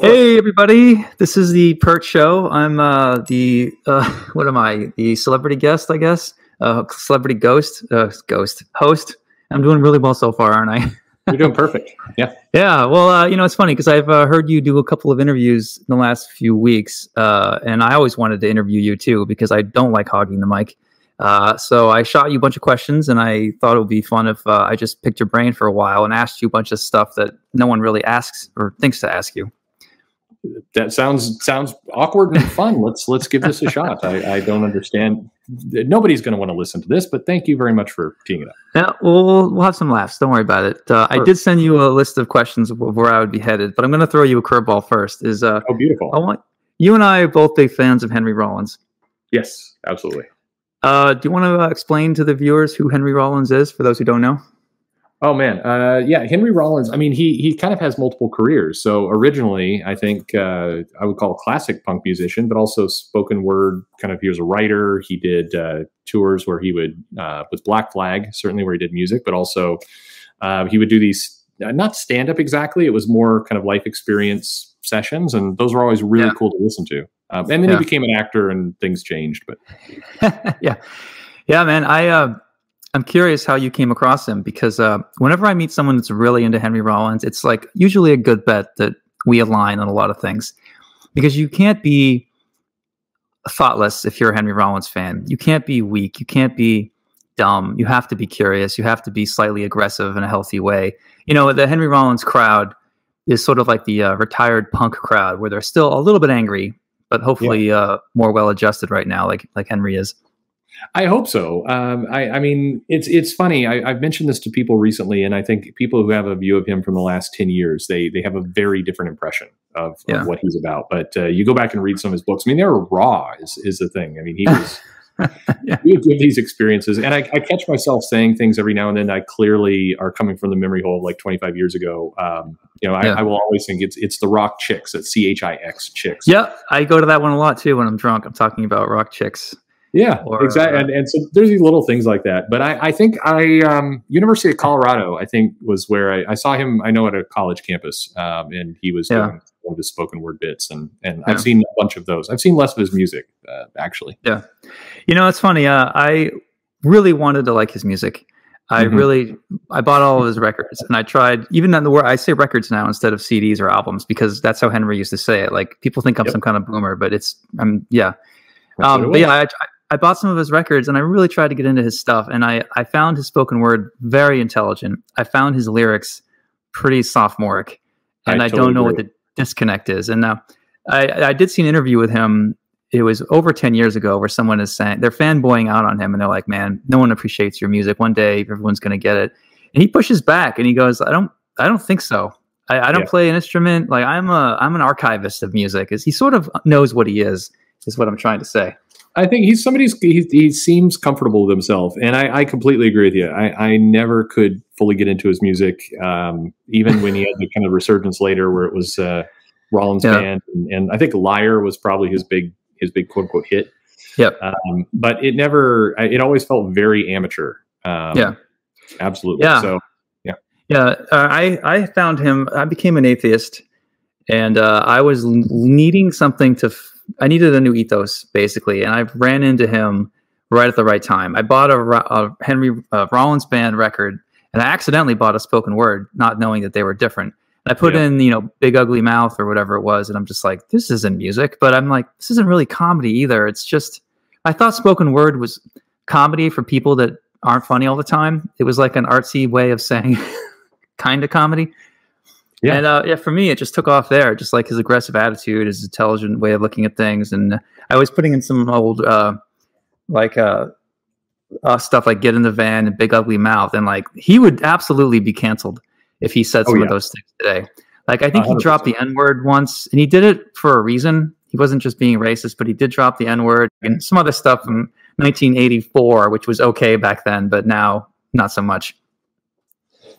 Hey, everybody! This is the Perch Show. I'm uh, the uh, what am I? The celebrity guest, I guess. Uh, celebrity ghost, uh, ghost host. I'm doing really well so far, aren't I? You're doing perfect. Yeah. yeah. Well, uh, you know, it's funny because I've uh, heard you do a couple of interviews in the last few weeks, uh, and I always wanted to interview you too because I don't like hogging the mic. Uh, so I shot you a bunch of questions, and I thought it would be fun if uh, I just picked your brain for a while and asked you a bunch of stuff that no one really asks or thinks to ask you. That sounds sounds awkward and fun. let's let's give this a shot. I, I don't understand. Nobody's going to want to listen to this, but thank you very much for teeing it up. Yeah, we'll we'll have some laughs. Don't worry about it. Uh, I did send you a list of questions of where I would be headed, but I'm going to throw you a curveball first. Is uh, oh beautiful. I want you and I are both big fans of Henry Rollins. Yes, absolutely. Uh, do you want to uh, explain to the viewers who Henry Rollins is for those who don't know? Oh man, uh, yeah, Henry Rollins. I mean, he he kind of has multiple careers. So originally, I think uh, I would call a classic punk musician, but also spoken word. Kind of, he was a writer. He did uh, tours where he would uh, with Black Flag, certainly where he did music, but also uh, he would do these not stand up exactly. It was more kind of life experience sessions, and those were always really yeah. cool to listen to. Um, and then yeah. he became an actor, and things changed. But yeah, yeah, man, I. I'm curious how you came across him because uh, whenever I meet someone that's really into Henry Rollins, it's like usually a good bet that we align on a lot of things because you can't be thoughtless if you're a Henry Rollins fan. You can't be weak. You can't be dumb. You have to be curious. You have to be slightly aggressive in a healthy way. You know, the Henry Rollins crowd is sort of like the uh, retired punk crowd where they're still a little bit angry, but hopefully yeah. uh, more well adjusted right now, like like Henry is. I hope so. Um, I, I, mean, it's it's funny. I, have mentioned this to people recently, and I think people who have a view of him from the last ten years, they they have a very different impression of, yeah. of what he's about. But uh, you go back and read some of his books. I mean, they're raw. Is is the thing. I mean, he was. yeah. Give these experiences, and I, I, catch myself saying things every now and then. I clearly are coming from the memory hole of like 25 years ago. Um, you know, yeah. I, I, will always think it's it's the Rock Chicks. It's C H I X Chicks. Yeah, I go to that one a lot too when I'm drunk. I'm talking about Rock Chicks. Yeah, or, exactly. And, and, so there's these little things like that. But I, I think I um, University of Colorado, I think was where I, I, saw him. I know at a college campus, um, and he was yeah. doing one of his spoken word bits, and and yeah. I've seen a bunch of those. I've seen less of his music, uh, actually. Yeah, you know, it's funny. Uh, I really wanted to like his music. I mm-hmm. really I bought all of his records and I tried even on the word I say records now instead of CDs or albums because that's how Henry used to say it. Like people think I'm yep. some kind of boomer, but it's I'm yeah. Um, but yeah, I, I bought some of his records and I really tried to get into his stuff. And I, I found his spoken word very intelligent. I found his lyrics pretty sophomoric. And I, I totally don't know agree. what the disconnect is. And now I, I did see an interview with him. It was over 10 years ago where someone is saying they're fanboying out on him and they're like, man, no one appreciates your music. One day everyone's going to get it. And he pushes back and he goes, I don't, I don't think so. I, I don't yeah. play an instrument. Like I'm a, I'm an archivist of music. Is he sort of knows what he is, is what I'm trying to say. I think he's somebody's he, he seems comfortable with himself, and I, I completely agree with you. I, I never could fully get into his music, um, even when he had the kind of resurgence later, where it was uh, Rollins yeah. band, and, and, I think Liar was probably his big his big quote unquote hit. Yep. Um, but it never. It always felt very amateur. Um, yeah. Absolutely. Yeah. So yeah. Yeah. Uh, I I found him. I became an atheist, and uh, I was needing something to. F- I needed a new ethos basically, and I ran into him right at the right time. I bought a, a Henry uh, Rollins band record, and I accidentally bought a spoken word, not knowing that they were different. And I put yeah. in, you know, Big Ugly Mouth or whatever it was, and I'm just like, this isn't music. But I'm like, this isn't really comedy either. It's just, I thought spoken word was comedy for people that aren't funny all the time. It was like an artsy way of saying kind of comedy. Yeah. And uh, yeah, for me, it just took off there. Just like his aggressive attitude, his intelligent way of looking at things, and I was putting in some old uh, like uh, uh, stuff like "Get in the Van" and "Big Ugly Mouth," and like he would absolutely be canceled if he said oh, some yeah. of those things today. Like I think 100%. he dropped the N word once, and he did it for a reason. He wasn't just being racist, but he did drop the N word and some other stuff from 1984, which was okay back then, but now not so much.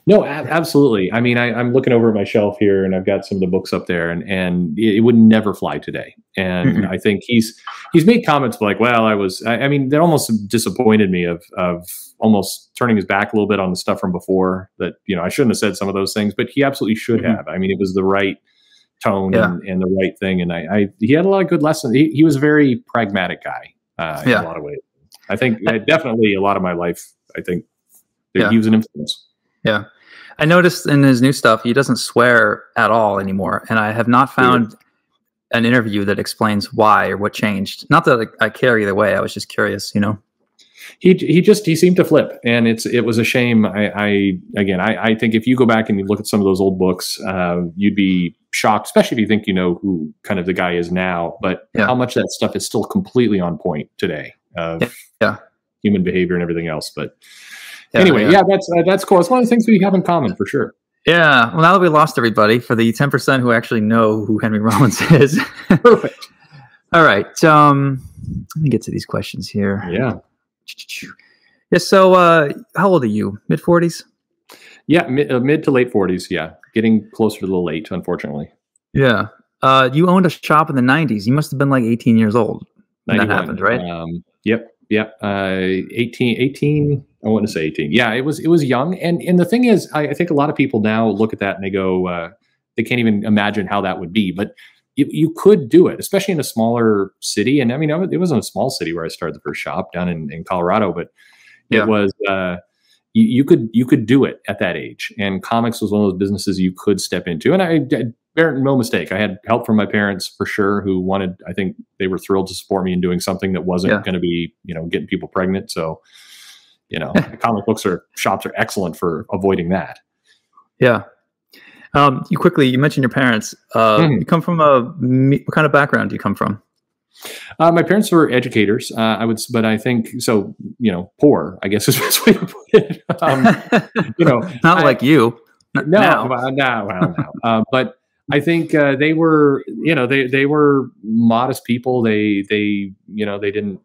No, absolutely. I mean, I, am looking over at my shelf here, and I've got some of the books up there, and and it, would never fly today. And mm-hmm. I think he's he's made comments like, "Well, I was." I, I, mean, that almost disappointed me of of almost turning his back a little bit on the stuff from before. That you know, I shouldn't have said some of those things, but he absolutely should mm-hmm. have. I mean, it was the right tone yeah. and, and, the right thing. And I, I, he had a lot of good lessons. He, he was a very pragmatic guy uh, yeah. in a lot of ways. I think uh, definitely a lot of my life. I think yeah. he was an influence. Yeah. I noticed in his new stuff, he doesn't swear at all anymore. And I have not found an interview that explains why or what changed. Not that I care either way. I was just curious, you know. He he just he seemed to flip, and it's it was a shame. I, I again I, I think if you go back and you look at some of those old books, uh, you'd be shocked, especially if you think you know who kind of the guy is now. But yeah. how much that stuff is still completely on point today of yeah. yeah. human behavior and everything else. But yeah, anyway, yeah, that's uh, that's cool. It's one of the things we have in common for sure. Yeah. Well, now that we lost everybody, for the ten percent who actually know who Henry Rollins is, perfect. All right. Um, let me get to these questions here. Yeah. Yeah. So, uh, how old are you? Mid forties. Yeah, mid, uh, mid to late forties. Yeah, getting closer to the late, unfortunately. Yeah. Uh, you owned a shop in the '90s. You must have been like 18 years old that happened, right? Um, yep. Yep. Uh, 18, 18 I want to say 18. Yeah, it was it was young, and and the thing is, I, I think a lot of people now look at that and they go, uh, they can't even imagine how that would be. But you, you could do it, especially in a smaller city. And I mean, it was in a small city where I started the first shop down in, in Colorado, but yeah. it was uh, you, you, could you could do it at that age. And comics was one of those businesses you could step into. And I, I no mistake, I had help from my parents for sure, who wanted. I think they were thrilled to support me in doing something that wasn't yeah. going to be you know getting people pregnant. So you know, comic books or shops are excellent for avoiding that. Yeah. Um, you quickly, you mentioned your parents. Uh, mm. You come from a, what kind of background do you come from? Uh, my parents were educators. Uh, I would, but I think so. You know, poor. I guess is the best way to put it. Um, you know, not I, like you. No, no, no, no, no. uh, but I think uh, they were. You know, they they were modest people. They they you know they didn't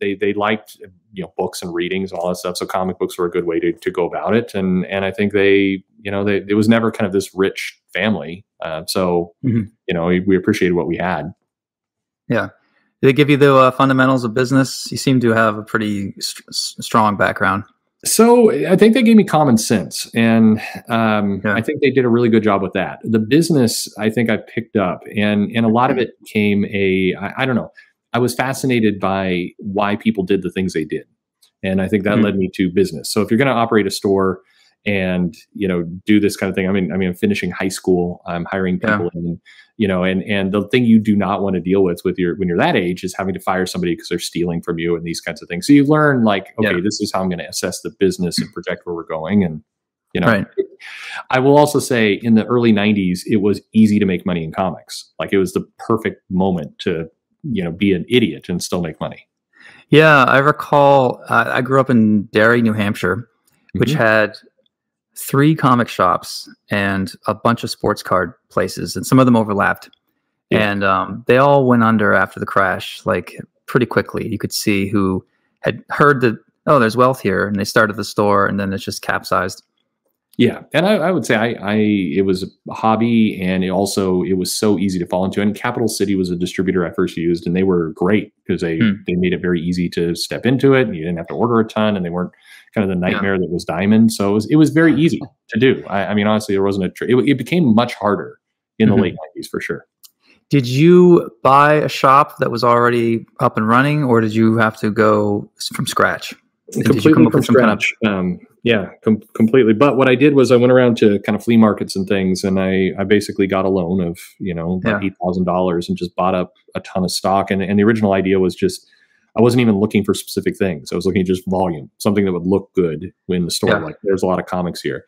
they they liked you know books and readings and all that stuff. So comic books were a good way to to go about it. And and I think they you know they it was never kind of this rich family. Uh, so mm-hmm. you know we, we, appreciated what we had. Yeah. Did they give you the uh, fundamentals of business? You seem to have a pretty st- strong background. So I think they gave me common sense, and um, yeah. I think they did a really good job with that. The business, I think I picked up, and and a lot of it came a I, I don't know. I was fascinated by why people did the things they did. And I think that mm-hmm. led me to business. So if you're going to operate a store and, you know, do this kind of thing, I mean, I mean, I'm finishing high school, I'm hiring people yeah. in, you know, and, and the thing you do not want to deal with with your, when you're that age is having to fire somebody because they're stealing from you and these kinds of things. So you learn like, okay, yeah. this is how I'm going to assess the business and project where we're going. And, you know, right. I will also say in the early 90s, it was easy to make money in comics. Like it was the perfect moment to you know be an idiot and still make money. Yeah, I recall. Uh, I grew up in Derry, New Hampshire, which mm-hmm. had three comic shops and a bunch of sports card places, and some of them overlapped. Yeah. And um, they all went under after the crash, like pretty quickly. You could see who had heard that, oh, there's wealth here, and they started the store, and then it's just capsized. Yeah, and I, I, would say I, I it was a hobby, and it also it was so easy to fall into. And Capital City was a distributor I first used, and they were great because they hmm. they made it very easy to step into it. And you didn't have to order a ton, and they weren't kind of the nightmare yeah. that was Diamond. So it was it was very easy to do. I, I mean, honestly, there wasn't a tr- it, it became much harder in mm-hmm. the late '90s for sure. Did you buy a shop that was already up and running, or did you have to go from scratch? completely from scratch. Kind of- um, yeah, com- completely. But what I did was I went around to kind of flea markets and things, and I, I basically got a loan of you know yeah. eight thousand dollars and just bought up a ton of stock. And and the original idea was just I wasn't even looking for specific things. I was looking at just volume, something that would look good in the store. Yeah. Like there's a lot of comics here.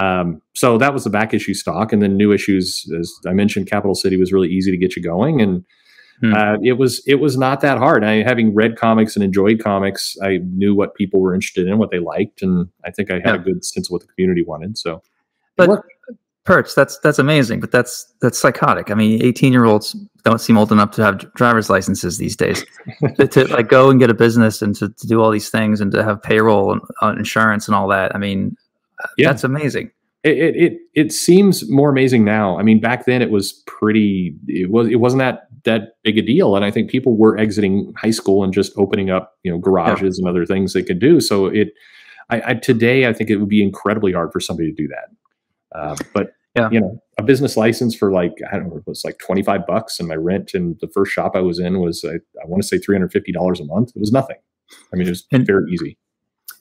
Um, so that was the back issue stock, and then new issues, as I mentioned, Capital City was really easy to get you going, and Hmm. Uh, it was it was not that hard. I having read comics and enjoyed comics, I knew what people were interested in, what they liked, and I think I had yeah. a good sense of what the community wanted. So, but Perch, that's that's amazing, but that's that's psychotic. I mean, eighteen year olds don't seem old enough to have driver's licenses these days. to, to, like go and get a business and to, to do all these things and to have payroll and uh, insurance and all that. I mean, yeah. that's amazing it, it it seems more amazing now. I mean, back then it was pretty. It was it wasn't that that big a deal, and I think people were exiting high school and just opening up you know garages yeah. and other things they could do. So it, I, I, today I think it would be incredibly hard for somebody to do that. Uh, but yeah. you know, a business license for like, I don't know, it was like 25 bucks. And my rent in the first shop I was in was, I, I want to say $350 a month. It was nothing. I mean, it was and, very easy.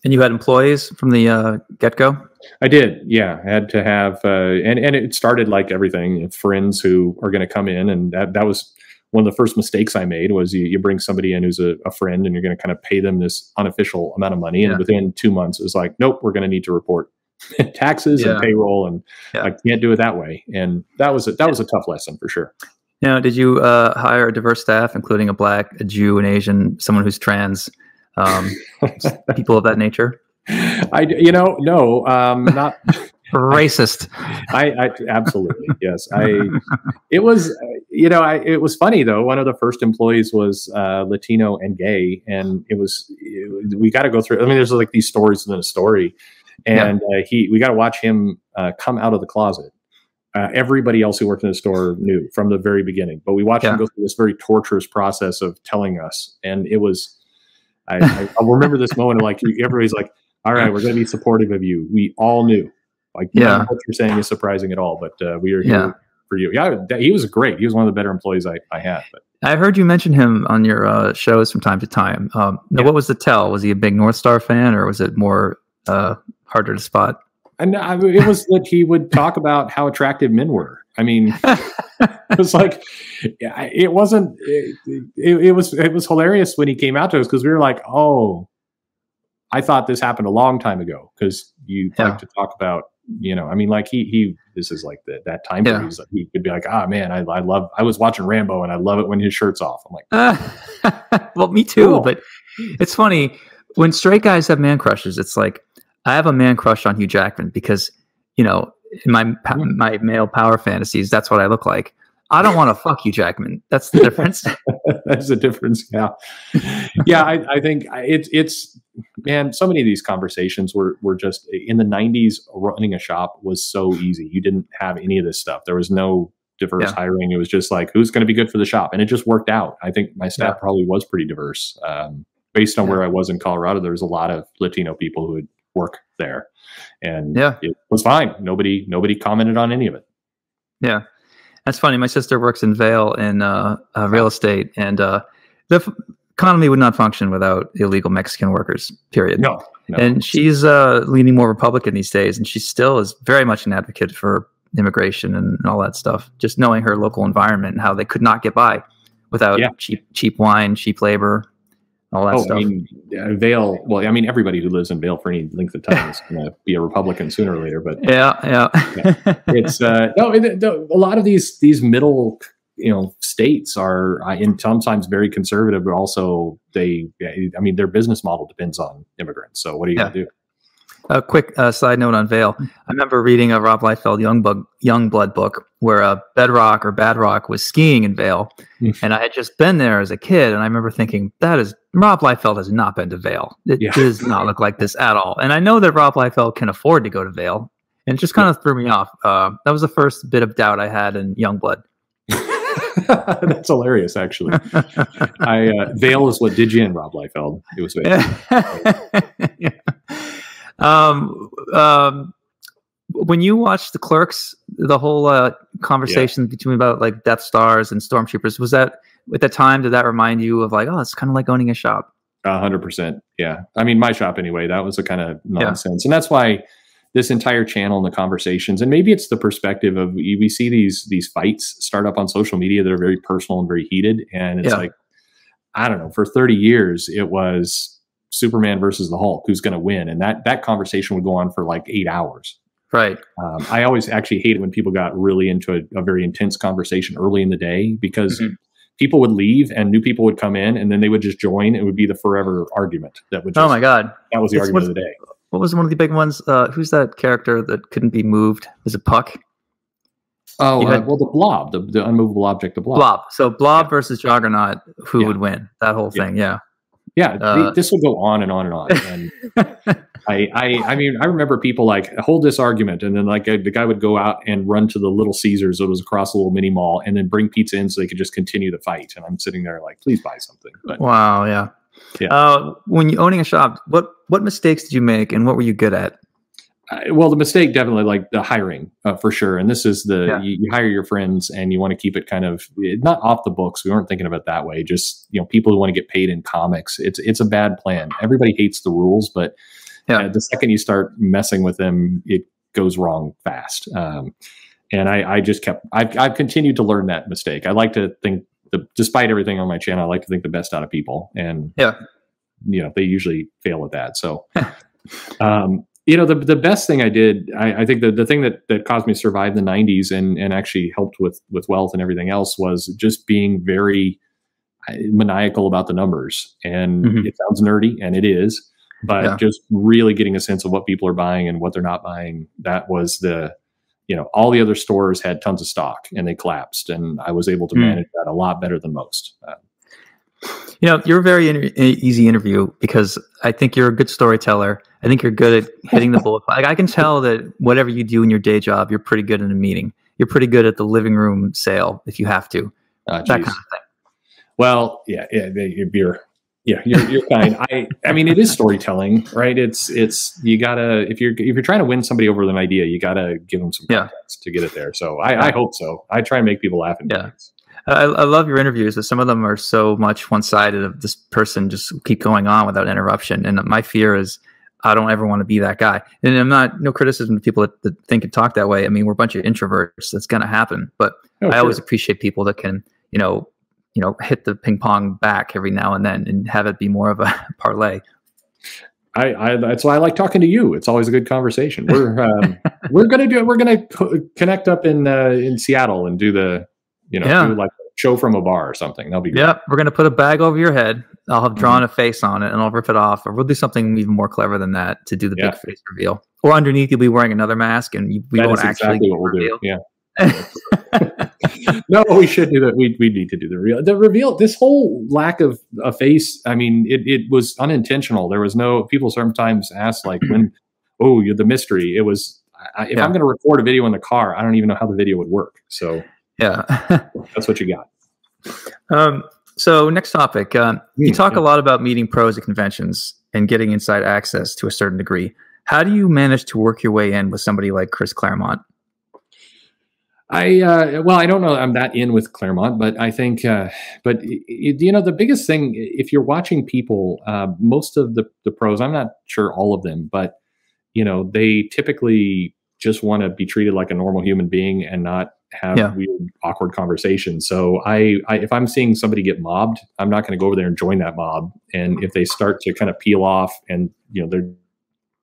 And you had employees from the uh, get go? I did. Yeah. I had to have, uh, and, and it started like everything friends who are going to come in. And that, that was one of the first mistakes I made was you, you bring somebody in who's a, a friend and you're going to kind of pay them this unofficial amount of money. And yeah. within two months, it was like, nope, we're going to need to report taxes yeah. and payroll, and yeah. I can't do it that way. And that was a, that was a tough lesson for sure. Now, did you uh, hire a diverse staff, including a black, a Jew, an Asian, someone who's trans, um, people of that nature? I, you know, no, um, not racist. I, I, absolutely yes. I it was you know I, it was funny though. One of the first employees was uh, Latino and gay, and it was it, we got to go through. I mean, there's like these stories within a story, and yeah. uh, he we got to watch him uh, come out of the closet. Uh, everybody else who worked in the store knew from the very beginning, but we watched yeah. him go through this very torturous process of telling us, and it was. I, I, I remember this moment of like everybody's like, "All right, we're going to be supportive of you." We all knew, like, yeah, what you're saying is surprising at all, but uh, we are here yeah. for you. Yeah, he was great. He was one of the better employees I, I had. But I heard you mention him on your uh, shows from time to time. Um, now, yeah. what was the tell? Was he a big Northstar fan, or was it more uh, harder to spot. And I, it was that he would talk about how attractive men were. I mean, it was like it wasn't. It, it, it, was it was hilarious when he came out to us because we were like, oh, I thought this happened a long time ago because you yeah. like to talk about. You know, I mean, like he he. This is like the, that time yeah. period. He could be like, ah, oh, man, I, I love. I was watching Rambo and I love it when his shirt's off. I'm like, uh, well, me too. Cool. But it's funny when straight guys have man crushes. It's like I have a man crush on Hugh Jackman because, you know, in my my male power fantasies, that's what I look like. I don't want to fuck you, Jackman. That's the difference. that's the difference. Yeah, yeah. I, I think it's it's man. So many of these conversations were were just in the '90s. Running a shop was so easy. You didn't have any of this stuff. There was no diverse yeah. hiring. It was just like who's going to be good for the shop, and it just worked out. I think my staff yeah. probably was pretty diverse. Um, based on yeah. where I was in Colorado, there was a lot of Latino people who would work there, and yeah, it was fine. Nobody nobody commented on any of it. Yeah, that's funny. My sister works in Vail in uh, uh, real estate, and uh, the f- economy would not function without illegal Mexican workers. Period. No. no. And she's uh, leaning more Republican these days, and she still is very much an advocate for immigration and all that stuff. Just knowing her local environment and how they could not get by without yeah. cheap cheap wine, cheap labor, all that oh, stuff. I mean, Vail. Well, I mean, everybody who lives in Vail for any length of time is going to be a Republican sooner or later. But yeah, yeah, yeah. it's uh, no. It, a lot of these these middle you know states are in sometimes very conservative, but also they. I mean, their business model depends on immigrants. So what are you yeah. going to do? A quick uh, side note on Vail. I remember reading a Rob Liefeld Youngblood, Youngblood book where uh, Bedrock or Badrock was skiing in Vail, Hmm. and I had just been there as a kid. And I remember thinking, that is, Rob Liefeld has not been to Vail. It yeah. does not look like this at all. And I know that Rob Liefeld can afford to go to Vail, And it just kind of threw me off. Uh, that was the first bit of doubt I had in Youngblood. That's hilarious, actually. I uh, Vail is what did you in Rob Liefeld. It was yeah. Um, um, when you watched the Clerks, the whole uh, conversation yeah. between about like Death Stars and Stormtroopers, was that at the time? Did that remind you of like, oh, it's kind of like owning a shop? A hundred percent. Yeah. I mean, my shop anyway. That was a kind of nonsense, yeah. and that's why this entire channel and the conversations, and maybe it's the perspective of we see these these fights start up on social media that are very personal and very heated, and it's yeah. like, I don't know. For thirty years, it was Superman versus the Hulk, who's going to win? And that that conversation would go on for like eight hours. Right. Um, I always actually hate it when people got really into a, a very intense conversation early in the day because mm-hmm. people would leave and new people would come in and then they would just join. It would be the forever argument that would. Oh just, oh my god, that was the it's, argument of the day. What was one of the big ones? Uh, who's that character that couldn't be moved? Is it Puck? Oh, uh, well, the blob, the, the unmovable object, the blob. Blob. So blob yeah. versus Juggernaut, who yeah. would win? That whole thing, yeah. Yeah uh, this will go on and on and on. And I, I, I mean, I remember people like hold this argument, and then like the guy would go out and run to the Little Caesars that was across a little mini mall, and then bring pizza in so they could just continue the fight. And I'm sitting there like, please buy something. But, wow, yeah, yeah. Uh, when you owning a shop, what what mistakes did you make, and what were you good at? Well, the mistake definitely like the hiring uh, for sure. And this is the yeah. you, you, hire your friends and you want to keep it kind of not off the books. We weren't thinking of it that way. Just you know, people who want to get paid in comics. It's it's a bad plan. Everybody hates the rules, but yeah. uh, the second you start messing with them, it goes wrong fast. Um, and I, I just kept I've, I've continued to learn that mistake. I like to think the, despite everything on my channel, I like to think the best out of people, and yeah, you know they usually fail at that. So. um, you know the the best thing I did, I, I, think the the thing that that caused me to survive the '90s and and actually helped with with wealth and everything else was just being very maniacal about the numbers. And mm-hmm. it sounds nerdy, and it is, but yeah. just really getting a sense of what people are buying and what they're not buying. That was the you know all the other stores had tons of stock and they collapsed, and I was able to mm. manage that a lot better than most. Uh, you know, you're a very in- easy interview because I think you're a good storyteller. I think you're good at hitting the bullet. Like I can tell that whatever you do in your day job, you're pretty good in a meeting. You're pretty good at the living room sale if you have to. Uh, that kind of thing. Well, yeah, yeah, you're, yeah, you're, you're kind. I, I mean, it is storytelling, right? It's, it's you gotta if you're if you're trying to win somebody over with an idea, you gotta give them some context yeah. to get it there. So I. I hope so. I try and make people laugh. And yeah. I, I, love your interviews. That some of them are so much one sided of this person just keep going on without interruption. And my fear is I don't ever want to be that guy. And I'm not no criticism to people that, that think and talk that way. I mean, we're a bunch of introverts. That's going to happen. But oh, I sure. always appreciate people that can, you know, you know, hit the ping pong back every now and then and have it be more of a parlay. I, I, that's why I like talking to you. It's always a good conversation. We're um, we're gonna do it we're gonna connect up in uh, in Seattle and do the you know, yeah. do like show from a bar or something. That'll be great. Yep. We're going to put a bag over your head. I'll have drawn mm-hmm. a face on it and I'll rip it off. Or we'll do something even more clever than that to do the yeah. big face reveal. Or underneath, you'll be wearing another mask and you, we that won't actually exactly what we'll reveal. do. Yeah. no, we should do that. We, we need to do the reveal. The reveal, this whole lack of a face, I mean, it, it was unintentional. There was no, people sometimes ask, like, when, oh, you're the mystery. It was, I, if yeah. I'm going to record a video in the car, I don't even know how the video would work. So, yeah. That's what you got. Um, so next topic, uh, you talk yeah. a lot about meeting pros at conventions and getting inside access to a certain degree. How do you manage to work your way in with somebody like Chris Claremont? I uh, well, I don't know. I'm that in with Claremont, but I think, uh, but you know, the biggest thing if you're watching people, uh, most of the the pros, I'm not sure all of them, but you know, they typically just want to be treated like a normal human being and not have yeah. weird, awkward conversations. So I, I, if I'm seeing somebody get mobbed, I'm not going to go over there and join that mob. And if they start to kind of peel off and you know they're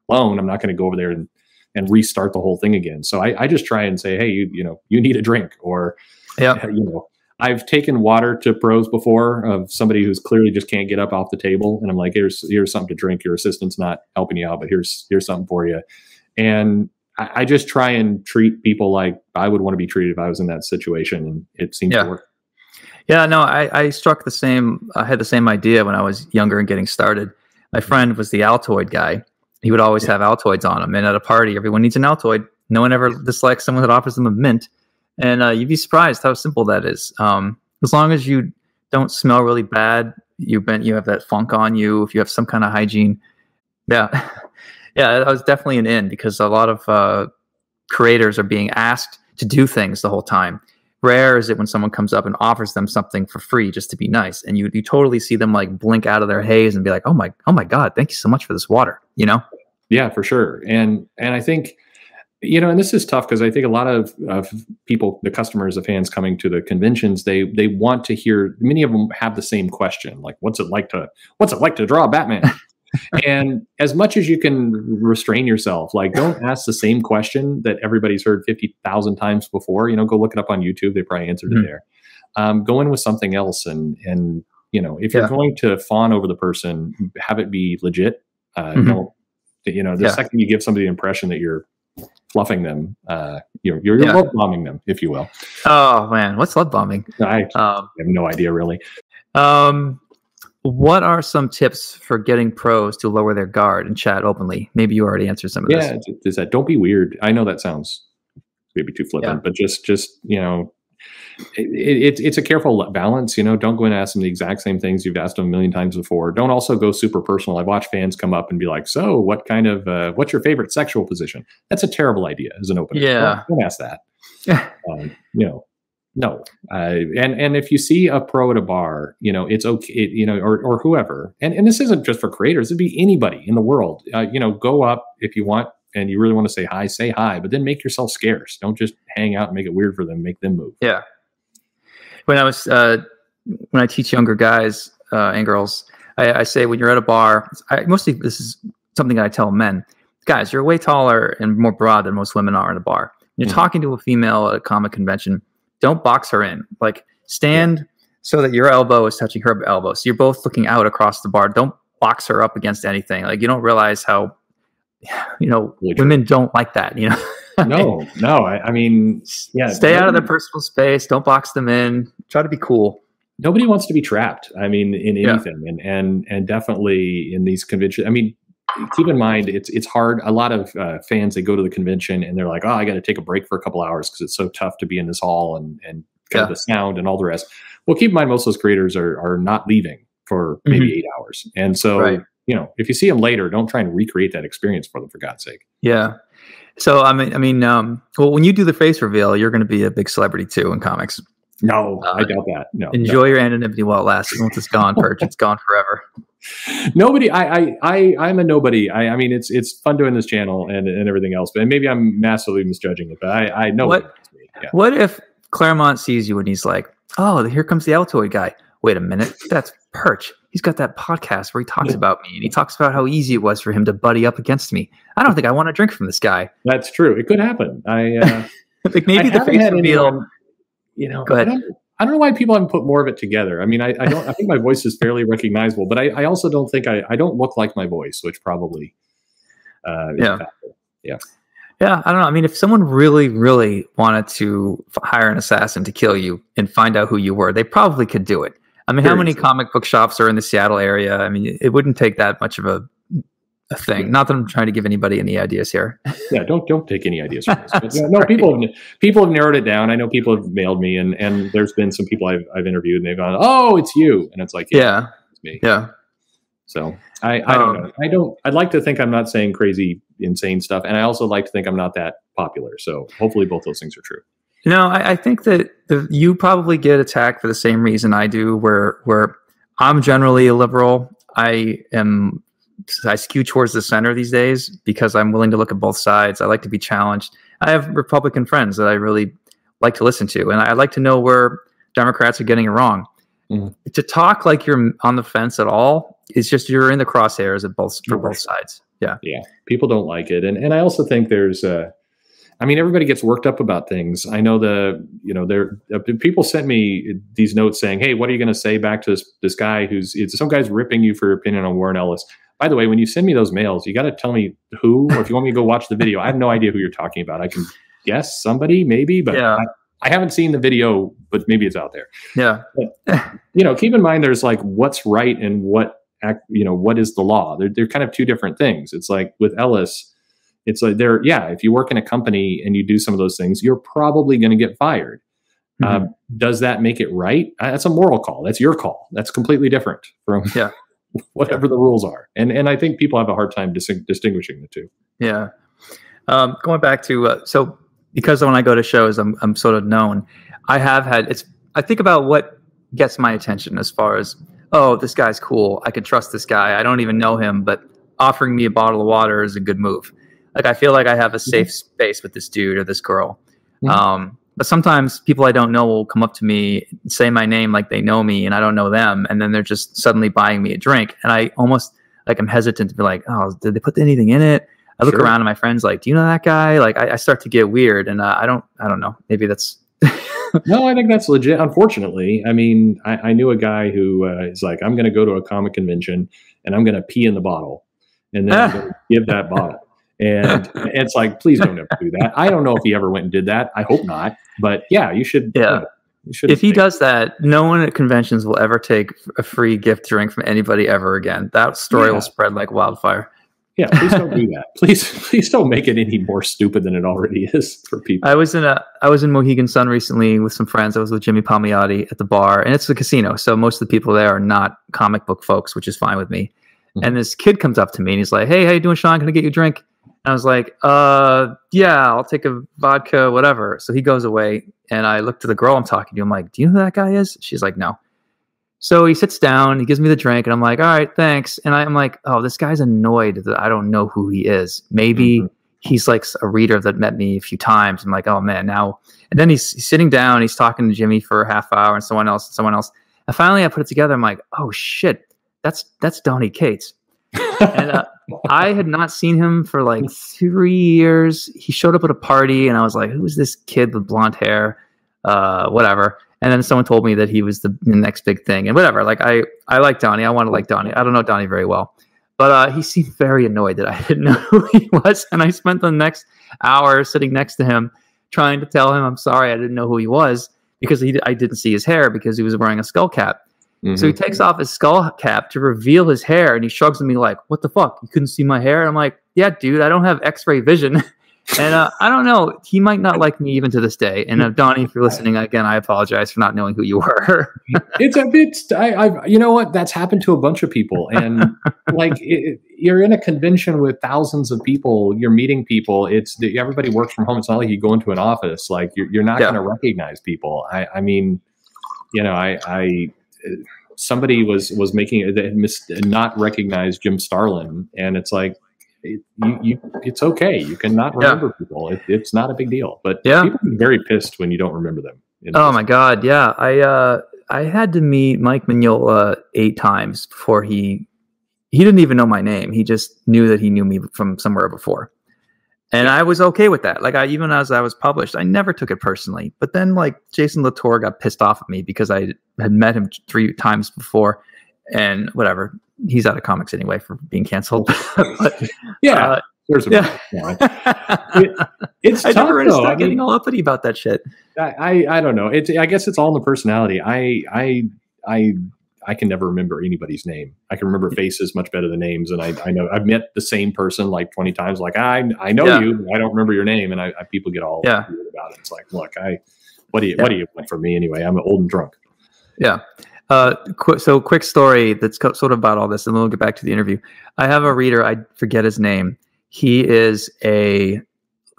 alone, I'm not going to go over there and and restart the whole thing again. So I, I just try and say, hey, you, you know, you need a drink, or yeah, you know. I've taken water to pros before of somebody who's clearly just can't get up off the table, and I'm like, "Here's here's something to drink. Your assistant's not helping you out, but here's here's something for you." And I, I, just try and treat people like I would want to be treated if I was in that situation, and it seems yeah. to work. Yeah, no, I, I struck the same. I had the same idea when I was younger and getting started. My mm-hmm. friend was the Altoid guy. He would always yeah. have Altoids on him, and at a party, everyone needs an Altoid. No one ever dislikes someone that offers them a mint, and uh, you'd be surprised how simple that is. Um, as long as you don't smell really bad, you've been you have that funk on you. If you have some kind of hygiene, yeah. yeah, I was definitely an in because a lot of uh, creators are being asked to do things the whole time. Rare is it when someone comes up and offers them something for free just to be nice, and you you totally see them like blink out of their haze and be like, "Oh my, oh my God, thank you so much for this water," you know? Yeah, for sure. And and I think you know, and this is tough because I think a lot of, of people, the customers, the fans coming to the conventions, they they want to hear. Many of them have the same question, like, "What's it like to What's it like to draw Batman?" and as much as you can restrain yourself, like don't ask the same question that everybody's heard 50,000 times before. You know, go look it up on YouTube. They probably answered mm-hmm. it there. Um, go in with something else. And, and, you know, if you're going to fawn over the person, have it be legit. Uh, mm-hmm. Don't, you know, the yeah. second you give somebody the impression that you're fluffing them, uh, you're, you're, you're yeah. love bombing them, if you will. Oh man, what's love bombing? I um, have no idea really. Um, what are some tips for getting pros to lower their guard and chat openly? Maybe you already answered some of yeah, this. Yeah, is that don't be weird. I know that sounds maybe too flippant, yeah. but just just you know, it, it, it's a careful balance. You know, don't go and ask them the exact same things you've asked them a million times before. Don't also go super personal. I've watched fans come up and be like, "So, what kind of uh, what's your favorite sexual position?" That's a terrible idea as an opener. Yeah, don't, don't ask that. um, you know, no. Uh, and and if you see a pro at a bar, you know, it's okay. It, you know, or or whoever. And and this isn't just for creators. It'd be anybody in the world. Uh, you know, go up if you want and you really want to say hi, say hi, but then make yourself scarce. Don't just hang out and make it weird for them. Make them move. Yeah when I was uh, when I teach younger guys uh, and girls, I, I, say when you're at a bar, I, mostly this is something I tell men, guys, you're way taller and more broad than most women are in a bar. You're mm talking to a female at a comic convention. Don't box her in. Like stand so that your elbow is touching her elbow. So you're both looking out across the bar. Don't box her up against anything. Like you don't realize how, you know, women don't like that. You know. no, no. I, I, mean, yeah. Stay out of their personal space. Don't box them in. Try to be cool. Nobody wants to be trapped. I mean, in anything, yeah. and and and definitely in these conventions. I mean, keep in mind it's it's hard. A lot of uh, fans they go to the convention and they're like, oh, I got to take a break for a couple hours because it's so tough to be in this hall and and kind yeah. of the sound and all the rest. Well, keep in mind most of those creators are are not leaving for maybe mm-hmm. eight hours, and so. Right. You know, if you see them later, don't try and recreate that experience for them, for God's sake. Yeah, so I mean, I mean, um, well, when you do the face reveal, you're going to be a big celebrity too in comics. No, uh, I doubt that. No, enjoy no. your anonymity while it lasts. Once it's gone, Perch, it's gone forever. Nobody, I, I, I, I'm a nobody. I, I mean, it's it's fun doing this channel and and everything else, but maybe I'm massively misjudging it. But I, I know what. Yeah. What if Claremont sees you and he's like, "Oh, here comes the Altoid guy." Wait a minute, that's Perch he's got that podcast where he talks about me and he talks about how easy it was for him to buddy up against me. I don't think I want to drink from this guy. That's true. It could happen. I uh, like maybe I the face reveal. Anyone, you know, ahead. I don't, I don't, know why people haven't put more of it together. I mean, I, I don't. I think my voice is fairly recognizable, but I, I also don't think I, I don't look like my voice, which probably, uh, yeah, yeah. Yeah, I don't know. I mean, if someone really, really wanted to hire an assassin to kill you and find out who you were, they probably could do it. I mean, how many comic book shops are in the Seattle area? I mean, it wouldn't take that much of a, a thing. Not that I'm trying to give anybody any ideas here. yeah, don't don't take any ideas from this. no, people have people have narrowed it down. I know people have mailed me, and and there's been some people I've I've interviewed, and they've gone, "Oh, it's you," and it's like, yeah, yeah. it's me. Yeah. So I I don't um, know. I don't. I'd like to think I'm not saying crazy, insane stuff, and I also like to think I'm not that popular. So hopefully, both those things are true. No, I, I think that the, you probably get attacked for the same reason I do, where where I'm generally a liberal. I am I skew towards the center these days because I'm willing to look at both sides. I like to be challenged. I have Republican friends that I really like to listen to, and I like to know where Democrats are getting it wrong. Mm. To talk like you're on the fence at all is just you're in the crosshairs at both for both sides. Yeah, yeah. People don't like it, and and I also think there's a I mean, everybody gets worked up about things. I know the, you know, there uh, people sent me these notes saying, "Hey, what are you going to say back to this this guy who's it's, some guy's ripping you for your opinion on Warren Ellis?" By the way, when you send me those mails, you got to tell me who, or if you want me to go watch the video. I have no idea who you're talking about. I can guess somebody, maybe, but yeah. I, I haven't seen the video, but maybe it's out there. Yeah. But, you know, keep in mind there's like what's right and what act, you know, what is the law. They're, they're kind of two different things. It's like with Ellis, it's like there, yeah, if you work in a company and you do some of those things, you're probably going to get fired. Mm-hmm. Um, does that make it right? Uh, that's a moral call. That's your call. That's completely different from yeah. whatever the rules are. And and I think people have a hard time dis- distinguishing the two. Yeah. Um, going back to uh, so because when I go to shows, I'm I'm sort of known. I have had it's. I think about what gets my attention as far as oh this guy's cool. I can trust this guy. I don't even know him, but offering me a bottle of water is a good move like I feel like I have a safe mm-hmm. space with this dude or this girl. Mm-hmm. Um, but sometimes people I don't know will come up to me, say my name like they know me, and I don't know them, and then they're just suddenly buying me a drink, and I almost like I'm hesitant to be like, oh, did they put anything in it? I look sure. around and my friends like, do you know that guy? Like I, I start to get weird, and uh, I don't, I don't know. Maybe that's. no, I think that's legit. Unfortunately, I mean, I, I knew a guy who uh, is like, I'm going to go to a comic convention and I'm going to pee in the bottle, and then I'm going to give that bottle. And it's like, please don't ever do that. I don't know if he ever went and did that. I hope not. But yeah, you should. Yeah. You know, you if he does that, no one at conventions will ever take a free gift drink from anybody ever again. That story yeah. will spread like wildfire. Yeah, please don't do that. Please, please don't make it any more stupid than it already is for people. I was in a I was in Mohegan Sun recently with some friends. I was with Jimmy Palmiotti at the bar, and it's a casino, so most of the people there are not comic book folks, which is fine with me. Mm-hmm. And this kid comes up to me and he's like, "Hey, how you doing, Sean? Can I get you a drink?" I was like, "Uh, yeah, I'll take a vodka, whatever." So he goes away, and I look to the girl I'm talking to. I'm like, "Do you know who that guy is?" She's like, "No." So he sits down, he gives me the drink, and I'm like, all right, thanks. And I'm like, oh, this guy's annoyed that I don't know who he is. Maybe mm-hmm. he's like a reader that met me a few times. I'm like, oh man, now. And then he's, he's, sitting down, he's talking to Jimmy for a half hour and someone else and someone else. And finally I put it together. I'm like, oh shit, that's that's Donny Cates. And uh, I had not seen him for like three years. He showed up at a party, and I was like, "Who's this kid with blonde hair?" Uh, whatever. And then someone told me that he was the, next big thing, and whatever. Like I, I like Donny. I want to like Donny. I don't know Donny very well, but uh, he seemed very annoyed that I didn't know who he was, and I spent the next hour sitting next to him, trying to tell him I'm sorry I didn't know who he was because he, I didn't see his hair because he was wearing a skull cap. Mm-hmm. So he takes off his skull cap to reveal his hair, and he shrugs at me like, "What the fuck? You couldn't see my hair?" And I'm like, "Yeah, dude, I don't have X-ray vision." and uh, I don't know. He might not like me even to this day. And uh, Donny, if you're listening again, I apologize for not knowing who you were. it's a bit. I, I, you know what? That's happened to a bunch of people. And like, it, you're in a convention with thousands of people. You're meeting people. It's everybody works from home. It's not like you go into an office. Like you're, you're not yeah. going to recognize people. I, I mean, you know, I, I somebody was was making they missed not recognized Jim Starlin, and it's like it, you, you, it's okay. You can not remember yeah. people. It, it's not a big deal. But yeah. people are very pissed when you don't remember them. Oh my god, yeah. I uh, I had to meet Mike Mignola eight times before he he didn't even know my name. He just knew that he knew me from somewhere before. And I was okay with that. Like I even as I was published, I never took it personally. But then like Jason Latour got pissed off at me because I had met him three times before and whatever he's out of comics anyway for being canceled. but, yeah. Uh, there's a yeah. it, it's I tough, never though. I getting all uppity about that shit. I, I, I don't know. It's I guess it's all in the personality. I I I I can never remember anybody's name. I can remember faces much better than names, and I, I know I've met the same person like twenty times. Like I I know yeah. you, I don't remember your name, and I, I people get all yeah. weird about it. It's like, look, I what do you yeah. what do you want from me anyway? I'm old and drunk. Yeah. Uh, qu- so quick story that's co- sort of about all this, and then we'll get back to the interview. I have a reader. I forget his name. He is a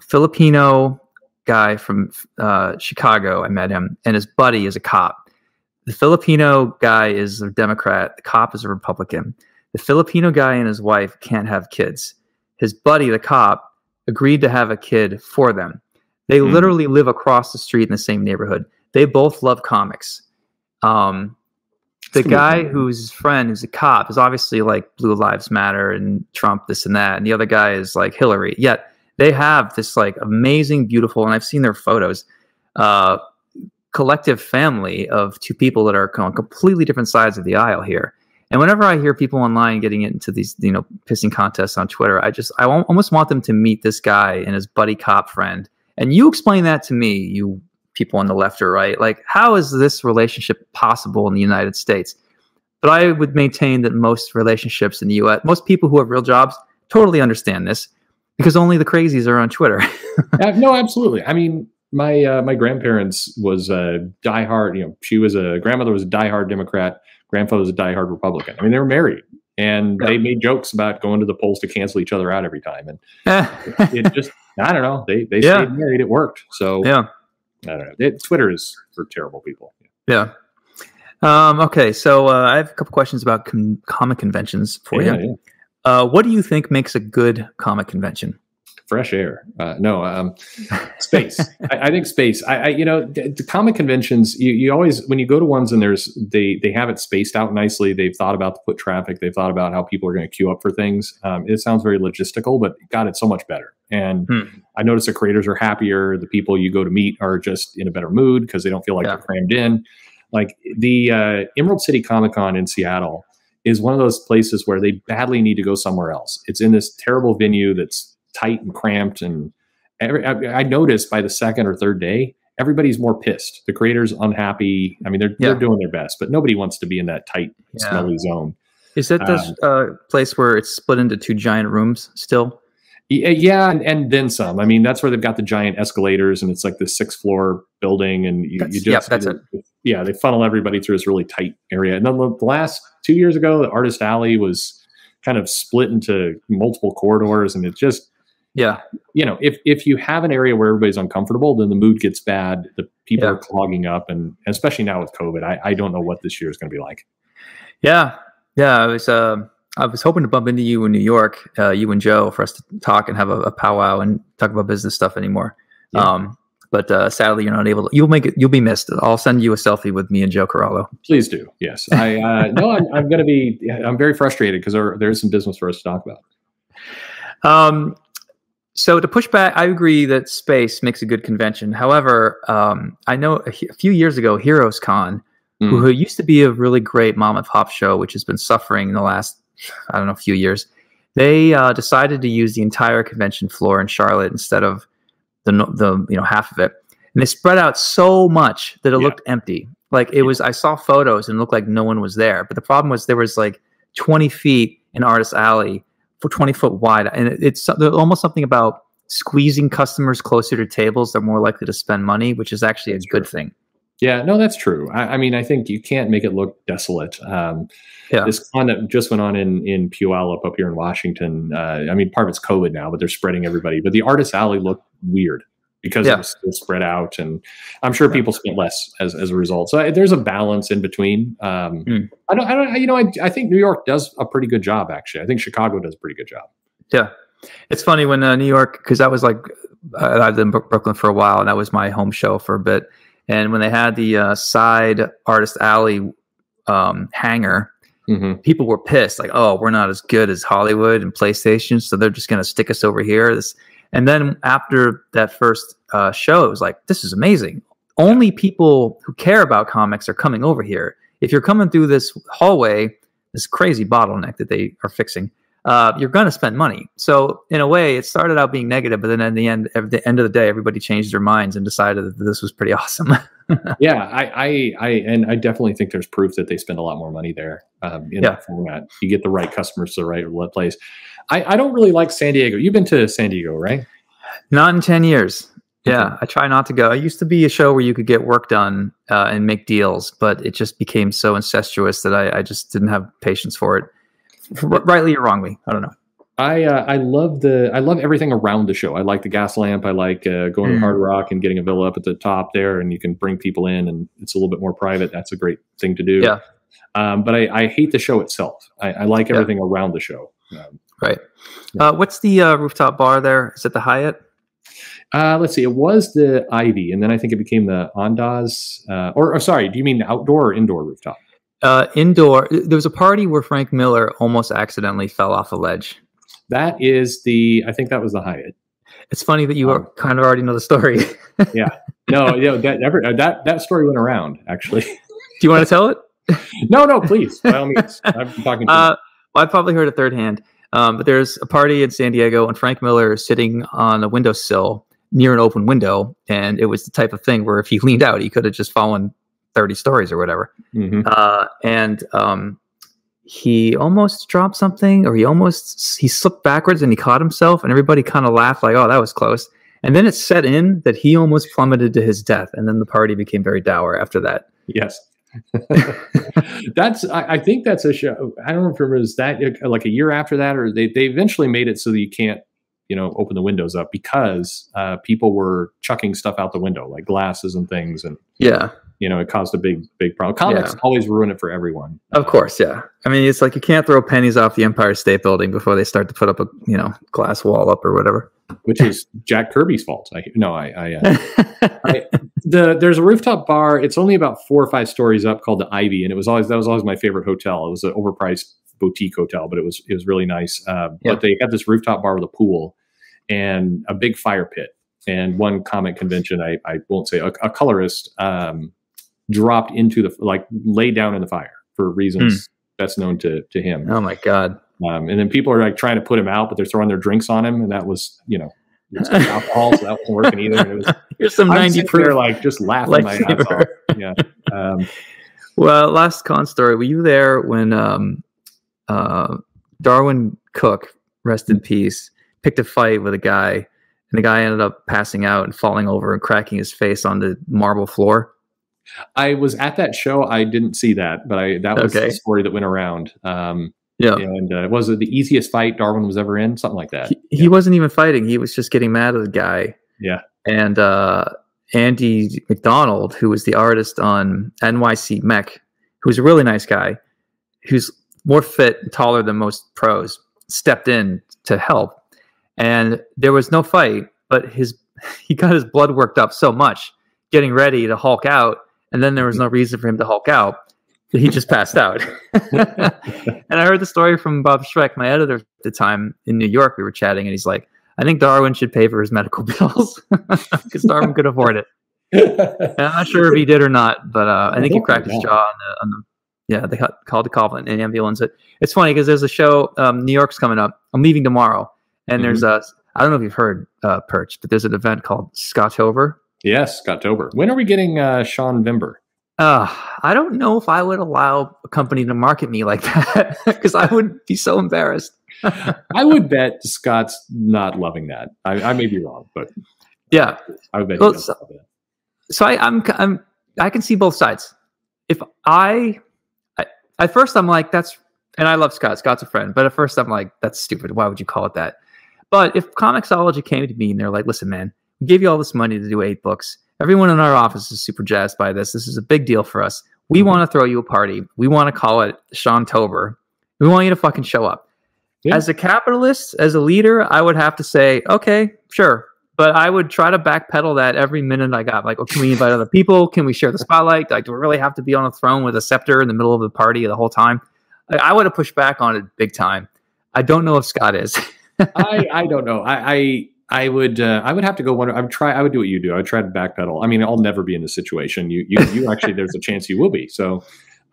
Filipino guy from uh, Chicago. I met him, and his buddy is a cop. The Filipino guy is a Democrat. The cop is a Republican. The Filipino guy and his wife can't have kids. His buddy, the cop, agreed to have a kid for them. They mm. literally live across the street in the same neighborhood. They both love comics. Um, the guy who's his friend, who's a cop, is obviously like Blue Lives Matter and Trump, this and that, and the other guy is like Hillary. Yet they have this like amazing, beautiful, and I've seen their photos, uh, collective family of two people that are on completely different sides of the aisle here. And whenever I hear people online getting into these, you know, pissing contests on Twitter, I just I almost want them to meet this guy and his buddy cop friend. And you explain that to me, you people on the left or right. Like, how is this relationship possible in the United States? But I would maintain that most relationships in the US, most people who have real jobs totally understand this because only the crazies are on Twitter. uh, no, absolutely. I mean, my uh, my grandparents was a diehard. You know, she was a grandmother was a diehard Democrat. Grandfather was a diehard Republican. I mean, they were married, and yeah. they made jokes about going to the polls to cancel each other out every time. And it, it, just, I don't know, they they yeah. stayed married. It worked. So yeah, I don't know. It, Twitter is for terrible people. Yeah. Um, okay, so uh, I have a couple questions about con- comic conventions for yeah, you. Uh, what do you think makes a good comic convention? Fresh air. Uh, no, um, space. I, I, think space. I, I you know, the, the, comic conventions. You, you always when you go to ones and there's they they have it spaced out nicely. They've thought about the foot traffic. They've thought about how people are going to queue up for things. Um, it sounds very logistical, but God, it's so much better. And hmm. I notice the creators are happier. The people you go to meet are just in a better mood because they don't feel like yeah. they're crammed in. Like the uh, Emerald City Comic Con in Seattle is one of those places where they badly need to go somewhere else. It's in this terrible venue that's tight and cramped. And every, I, I, noticed by the second or third day, everybody's more pissed. The creators unhappy. I mean, they're yeah. they're doing their best, but nobody wants to be in that tight, yeah. smelly zone. Is that the um, uh, place where it's split into two giant rooms still? Yeah, and, and, then some. I mean, that's where they've got the giant escalators, and it's like the sixth floor building, and you, you just yep, that's it. Yeah, they funnel everybody through this really tight area. And then the last two years ago, the Artist Alley was kind of split into multiple corridors, and it just yeah, you know, if if you have an area where everybody's uncomfortable, then the mood gets bad. The people yeah. are clogging up, and especially now with COVID, I, I don't know what this year is going to be like. Yeah, yeah, I was. Uh, I was hoping to bump into you in New York, uh, you and Joe, for us to talk and have a, a powwow and talk about business stuff anymore. Yeah. Um, but uh, sadly, you're not able to. You'll make it. You'll be missed. I'll send you a selfie with me and Joe Corallo. Please do. Yes, I uh, no. I'm, I'm going to be. I'm very frustrated because there, there's some business for us to talk about. Um. So to push back, I agree that space makes a good convention. However, um, I know a, a, few years ago, Heroes Con, mm. who, who used to be a really great mom and pop show, which has been suffering in the last I don't know, a few years, they uh, decided to use the entire convention floor in Charlotte instead of the the you know half of it, and they spread out so much that it yeah. looked empty. Like it was, I saw photos and it looked like no one was there. But the problem was there was like 20 feet in Artist Alley 20 foot wide, and it's almost something about squeezing customers closer to tables. They're more likely to spend money, which is actually a good thing. Yeah, no, that's true. I, I, mean, I think you can't make it look desolate. Um, yeah. This con that just went on in in Puyallup up here in Washington. Uh, I mean, part of it's COVID now, but they're spreading everybody. But the Artist Alley looked weird because yeah. it was spread out, and I'm sure people spent less as, as a result. So I, there's a balance in between. Um, mm. I don't, I don't, you know, I, I think New York does a pretty good job. Actually, I think Chicago does a pretty good job. Yeah, it's funny when uh, New York because I was like I lived in Brooklyn for a while, and that was my home show for a bit and when they had the uh, side artist alley um, hangar, mm-hmm. people were pissed, like, "Oh, we're not as good as Hollywood and PlayStation, so they're just going to stick us over here." This, and then after that first uh, show, it was like, "This is amazing." Only people who care about comics are coming over here. If you're coming through this hallway, this crazy bottleneck that they are fixing, uh, you're going to spend money. So in a way, it started out being negative, but then at the end, at the end of the day, everybody changed their minds and decided that this was pretty awesome. yeah, I, I, I, and I definitely think there's proof that they spend a lot more money there um, in yeah. that format. You get the right customers to the right place. I, I don't really like San Diego. You've been to San Diego, right? Not in ten years. Yeah, I try not to go. It used to be a show where you could get work done uh, and make deals, but it just became so incestuous that I, I just didn't have patience for it rightly or wrongly. I don't know. I uh, I love the I love everything around the show. I like the gas lamp. I like uh, going mm. to Hard Rock and getting a villa up at the top there, and you can bring people in, and it's a little bit more private. That's a great thing to do. Yeah. Um, but I, I, hate the show itself. I, I like everything yeah. around the show. Um, right. Yeah. Uh, what's the uh, rooftop bar there? Is it the Hyatt? Uh, let's see. It was the Ivy, and then I think it became the Andaz. Uh, or, or sorry, do you mean outdoor or indoor rooftop? Uh, indoor, there was a party where Frank Miller almost accidentally fell off a ledge. That is the, I think that was the Hyatt. It's funny that you um, kind of already know the story. yeah. No, yeah, that never, uh, that that story went around actually. Do you want to tell it? no, no, please. By all means, I'm talking. To uh, well, I probably heard it third hand. Um, but there's a party in San Diego, and Frank Miller is sitting on a windowsill near an open window, and it was the type of thing where if he leaned out, he could have just fallen 30 stories or whatever. Mm-hmm. Uh, and um, he almost dropped something or he almost he slipped backwards and he caught himself and everybody kind of laughed like, oh, that was close. And then it set in that he almost plummeted to his death. And then the party became very dour after that. Yes. that's I, I, think that's a show. I don't know if it was that like a year after that, or they, they eventually made it so that you can't, you know, open the windows up because uh, people were chucking stuff out the window, like glasses and things. And yeah, you know, it caused a big, big problem. Comics yeah. always ruin it for everyone. Of course, yeah. I mean, it's like you can't throw pennies off the Empire State Building before they start to put up a, you know, glass wall up or whatever. Which is Jack Kirby's fault. I no, I, I, uh, I, the there's a rooftop bar. It's only about four or five stories up, called the Ivy, and it was always that was always my favorite hotel. It was an overpriced boutique hotel, but it was it was really nice. Uh, yeah. But they had this rooftop bar with a pool and a big fire pit. And one comic convention, I, I won't say a, a colorist um, dropped into the like laid down in the fire for reasons mm. best known to to him. Oh my god! Um, and then people are like trying to put him out, but they're throwing their drinks on him, and that was you know alcohol, so that wasn't working either. it was, Here's some ninety proof, like just laughing my ass off. Yeah. Um, well, last con story. Were you there when um, uh, Darwyn Cooke, rest in peace, picked a fight with a guy, and the guy ended up passing out and falling over and cracking his face on the marble floor. I was at that show. I didn't see that, but I that was okay. the story that went around. Um, yeah, and uh, was it the easiest fight Darwyn was ever in? Something like that. He, yeah. he, wasn't even fighting; he was just getting mad at the guy. Yeah, and uh, Andy MacDonald, who was the artist on NYC Mech, who's a really nice guy, who's more fit and taller than most pros, stepped in to help. And there was no fight, but his he got his blood worked up so much getting ready to Hulk out, and then there was no reason for him to Hulk out. He just passed out. and I heard the story from Bob Schreck, my editor at the time in New York. We were chatting, and he's like, I think Darwyn should pay for his medical bills because Darwyn could afford it. I'm not sure if he did or not, but uh, I think he cracked his jaw on the, on the yeah, they called the Covenant an ambulance. It, it's funny because there's a show, um, New York's coming up. I'm leaving tomorrow, and mm-hmm. there's a, I don't know if you've heard uh, Perch, but there's an event called Scottober. Yes, Scottober. When are we getting uh, Seanvember? Uh, I don't know if I would allow a company to market me like that because I would be so embarrassed. I would bet Scott's not loving that. I, I, may be wrong, but yeah, I would bet. Well, so, so I, I'm, I'm, I can see both sides. If I, I, at first I'm like, that's, and I love Scott. Scott's a friend, but at first I'm like, that's stupid. Why would you call it that? But if Comixology came to me and they're like, listen, man, we gave you all this money to do eight books. Everyone in our office is super jazzed by this. This is a big deal for us. We mm-hmm. want to throw you a party. We want to call it Sean Tober. We want you to fucking show up. Yeah. As a capitalist, as a leader, I would have to say, okay, sure. But I would try to backpedal that every minute I got. Like, oh, can we invite other people? Can we share the spotlight? Like, do we really have to be on a throne with a scepter in the middle of the party the whole time? I, I would have pushed back on it big time. I don't know if Scott is. I, I don't know. I, I I would uh, I would have to go one. I would try. I would do what you do. I would try to backpedal. I mean, I'll never be in this situation. You you you actually there's a chance you will be. So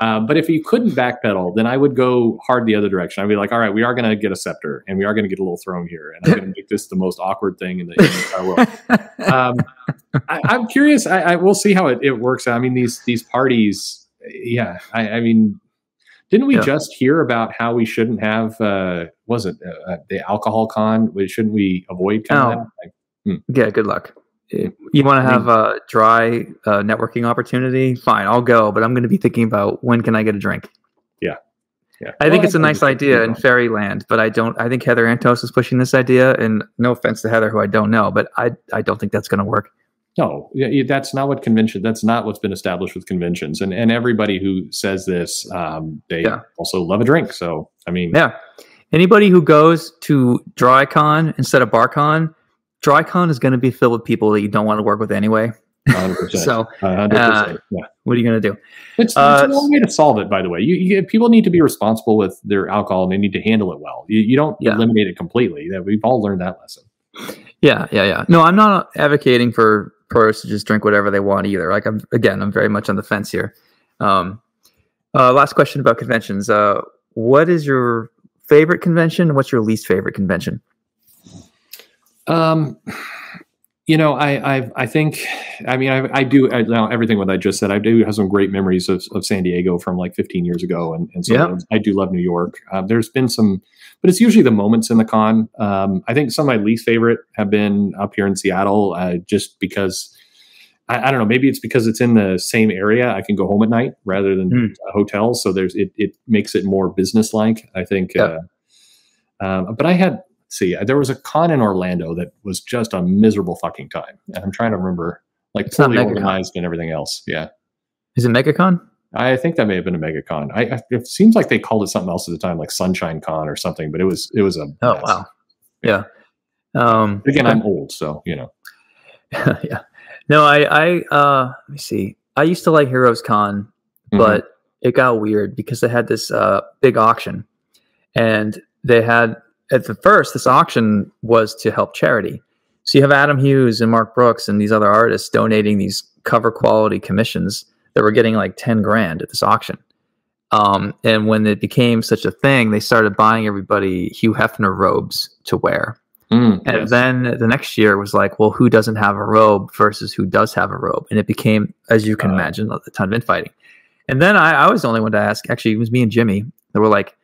uh, but if you couldn't backpedal, then I would go hard the other direction. I'd be like, all right, we are going to get a scepter and we are going to get a little throne here. And I'm going to make this the most awkward thing in the, in the entire world. Um, I, am curious. I, I, will see how it, it works. I mean, these, these parties, yeah, I, I mean, didn't we yeah. just hear about how we shouldn't have, uh, was it uh, uh the alcohol con? Shouldn't we avoid kind oh. of that? Like, hmm. Yeah, good luck you want to have a dry uh, networking opportunity fine i'll go but i'm going to be thinking about when can i get a drink yeah yeah i well, think it's I a nice idea in fairyland but i don't i think heather antos is pushing this idea and no offense to heather who i don't know but i i don't think that's going to work no that's not what convention that's not what's been established with conventions and and everybody who says this um, they yeah. also love a drink so i mean yeah anybody who goes to drycon instead of barcon DryCon is going to be filled with people that you don't want to work with anyway. 100%. so, 100%, uh, yeah. what are you going to do? It's, uh, it's, a long way to solve it, by the way. You, you, people need to be responsible with their alcohol and they need to handle it well. You, you don't yeah. eliminate it completely. That we've all learned that lesson. Yeah, yeah, yeah. No, I'm not advocating for pros to just drink whatever they want either. Like, I'm again, I'm very much on the fence here. Um, uh, last question about conventions. Uh, what is your favorite convention? What's your least favorite convention? Um, you know, I, I, I think, I mean, I, I do I, now everything what I just said. I do have some great memories of, of San Diego from like 15 years ago, and, and so yeah. I do love New York. Uh, there's been some, but it's usually the moments in the con. Um, I think some of my least favorite have been up here in Seattle, uh, just because. I, I, don't know. Maybe it's because it's in the same area. I can go home at night rather than mm. hotels, so there's it. It makes it more business like. I think. Yeah. Uh, um, but I had see. There was a con in Orlando that was just a miserable fucking time, and I'm trying to remember like it's fully organized and everything else. Yeah, is it MegaCon? I think that may have been a MegaCon. I, I, it seems like they called it something else at the time, like Sunshine Con or something, but it was it was a oh mess. wow, yeah. Um, Again, I'm old, so you know. yeah, no, I I uh, let me see. I used to like Heroes Con, mm-hmm. but mm-hmm. it got weird because they had this uh, big auction, and they had at the first, this auction was to help charity. So you have Adam Hughes and Mark Brooks and these other artists donating these cover quality commissions that were getting like 10 grand at this auction. Um, and when it became such a thing, they started buying everybody Hugh Hefner robes to wear. Mm, and yes. then the next year was like, well, who doesn't have a robe versus who does have a robe? And it became, as you can uh, imagine, a ton of infighting. And then I, I was the only one to ask. Actually, it was me and Jimmy. They were like,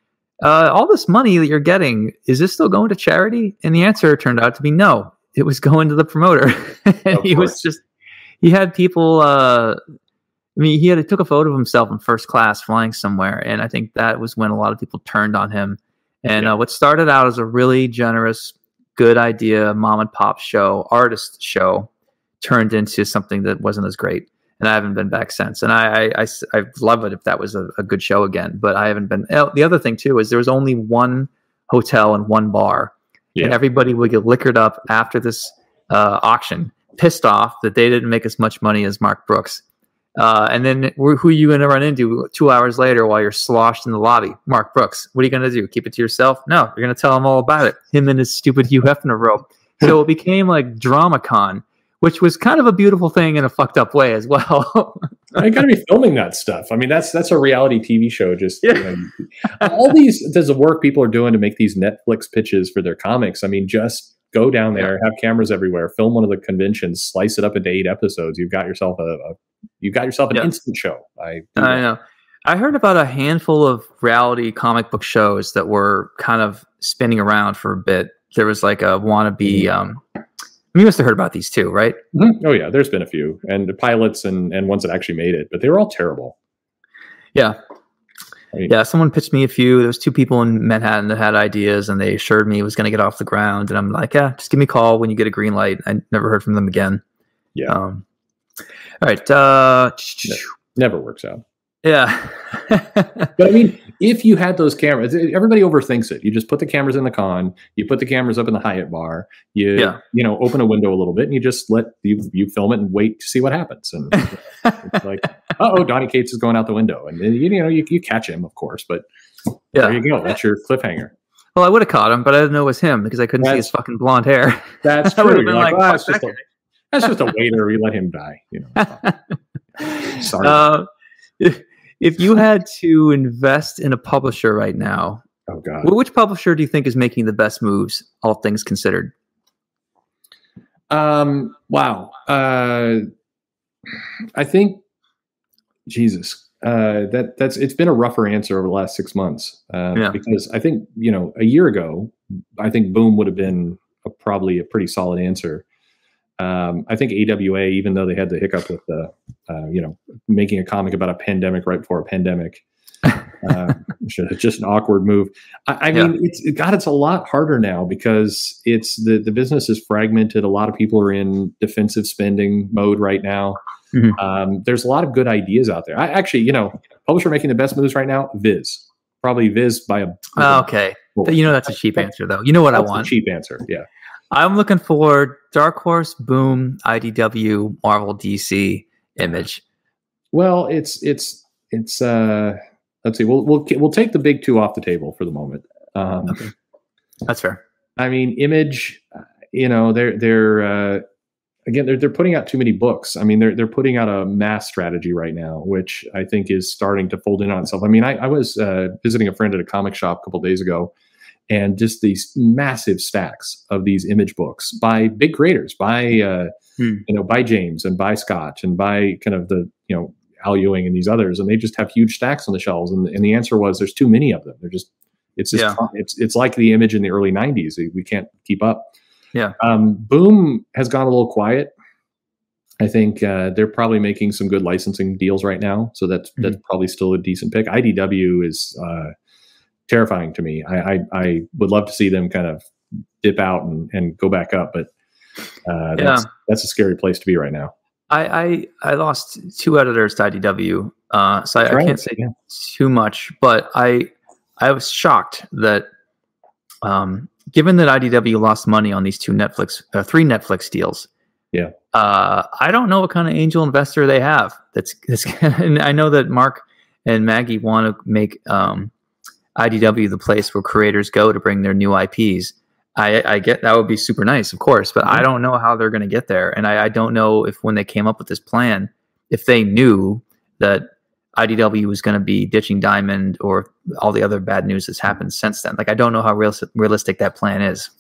uh, all this money that you're getting, is this still going to charity? And the answer turned out to be no. It was going to the promoter. and he was just, he had people, uh, I mean, he had took a photo of himself in first class flying somewhere, and I think that was when a lot of people turned on him. And yeah. uh, what started out as a really generous, good idea, mom and pop show, artist show, turned into something that wasn't as great. And I haven't been back since. And I, I, I, I love it if that was a, a, good show again. But I haven't been. The other thing too is there was only one hotel and one bar, yeah. and everybody would get liquored up after this uh, auction, pissed off that they didn't make as much money as Mark Brooks. Uh, and then who are you going to run into two hours later while you're sloshed in the lobby? Mark Brooks. What are you going to do? Keep it to yourself? No, you're going to tell him all about it. Him and his stupid Hugh Hefner rope. So it became like DramaCon, which was kind of a beautiful thing in a fucked up way as well. I got to be filming that stuff. I mean, that's that's a reality TV show. Just yeah. you know, all these does the work people are doing to make these Netflix pitches for their comics. I mean, just go down there, have cameras everywhere, film one of the conventions, slice it up into eight episodes. You've got yourself a, a you've got yourself an yeah. instant show. I I know. I heard about a handful of reality comic book shows that were kind of spinning around for a bit. There was like a wannabe. Mm-hmm. Um, you must have heard about these too, right? Mm-hmm. Oh yeah, there's been a few and pilots and and ones that actually made it, but they were all terrible. Yeah, yeah, someone pitched me a few. There was two people in Manhattan that had ideas, and they assured me it was going to get off the ground. And I'm like, yeah, just give me a call when you get a green light. I never heard from them again. Yeah. Um, all right. Uh, never works out. Yeah. but I mean, if you had those cameras, everybody overthinks it. You just put the cameras in the con, you put the cameras up in the Hyatt bar, you yeah. you know, open a window a little bit and you just let you you film it and wait to see what happens. And it's like, oh, Donny Cates is going out the window. And you, you know, you, you catch him, of course, but yeah. there you go. That's your cliffhanger. Well, I would have caught him, but I didn't know it was him because I couldn't that's, see his fucking blonde hair. That's true. You're like, like oh, that's, just a, that's just a waiter. We let him die. You know. Sorry. Uh, if you had to invest in a publisher right now, oh god, which publisher do you think is making the best moves, all things considered? Um, wow. Uh, I think Jesus. Uh, that that's it's been a rougher answer over the last six months uh, yeah. because I think you know a year ago I think Boom would have been a, probably a pretty solid answer. Um, I think AWA, even though they had the hiccup with the, uh, you know, making a comic about a pandemic right before a pandemic, uh, just an awkward move. I, I mean, it's God, it's a lot harder now because it's the the business is fragmented. A lot of people are in defensive spending mode right now. Mm-hmm. Um, there's a lot of good ideas out there. I actually, you know, publisher making the best moves right now, Viz. Probably Viz by a. Oh, okay, you know that's a cheap answer though. You know what that's I want? cheap answer, yeah. I'm looking for Dark Horse, Boom, IDW, Marvel, DC, Image. Well, it's it's it's uh let's see. We'll we'll we'll take the big two off the table for the moment. Um, okay. That's fair. I mean, Image, you know, they're they're uh, again they're they're putting out too many books. I mean, they're they're putting out a mass strategy right now, which I think is starting to fold in on itself. I mean, I, I was uh, visiting a friend at a comic shop a couple days ago and just these massive stacks of these image books by big creators, by uh, hmm. you know, by James and by Scott and by kind of the you know Al Ewing and these others, and they just have huge stacks on the shelves. And, and the answer was there's too many of them. They're just it's just yeah. it's it's like the image in the early '90s. We can't keep up. Yeah. Um, Boom has gone a little quiet. I think uh, they're probably making some good licensing deals right now, so that's mm-hmm. that's probably still a decent pick. IDW is. Uh, terrifying to me. I, I, I would love to see them kind of dip out and, and go back up, but uh, that's, yeah. that's a scary place to be right now. I, I, I lost two editors to IDW, uh, so I. I, can't say yeah. too much. But I I was shocked that, um, given that IDW lost money on these two Netflix, uh, three Netflix deals, yeah, uh, I don't know what kind of angel investor they have. That's, that's and I know that Mark and Maggie want to make um, IDW the place where creators go to bring their new IPs. I, I get that would be super nice, of course, but I mm-hmm. don't know how they're going to get there, and I, I don't know if when they came up with this plan, if they knew that IDW was going to be ditching Diamond or all the other bad news that's happened since then. Like I don't know how real, realistic that plan is.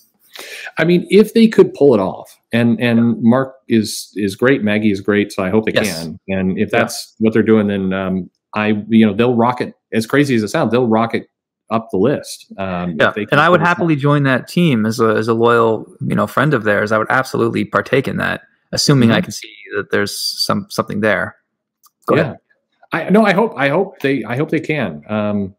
I mean, if they could pull it off, and and Mark is is great, Maggie is great, so I hope they yes. can. And if that's yeah. what they're doing, then um, I you know they'll rocket as crazy as it sounds, they'll rocket up the list. Um, yeah, and I would happily join that team as a as a loyal you know friend of theirs. I would absolutely partake in that, assuming mm-hmm. I can see that there's some something there. Go yeah. ahead. I no, I hope I hope they I hope they can. Um,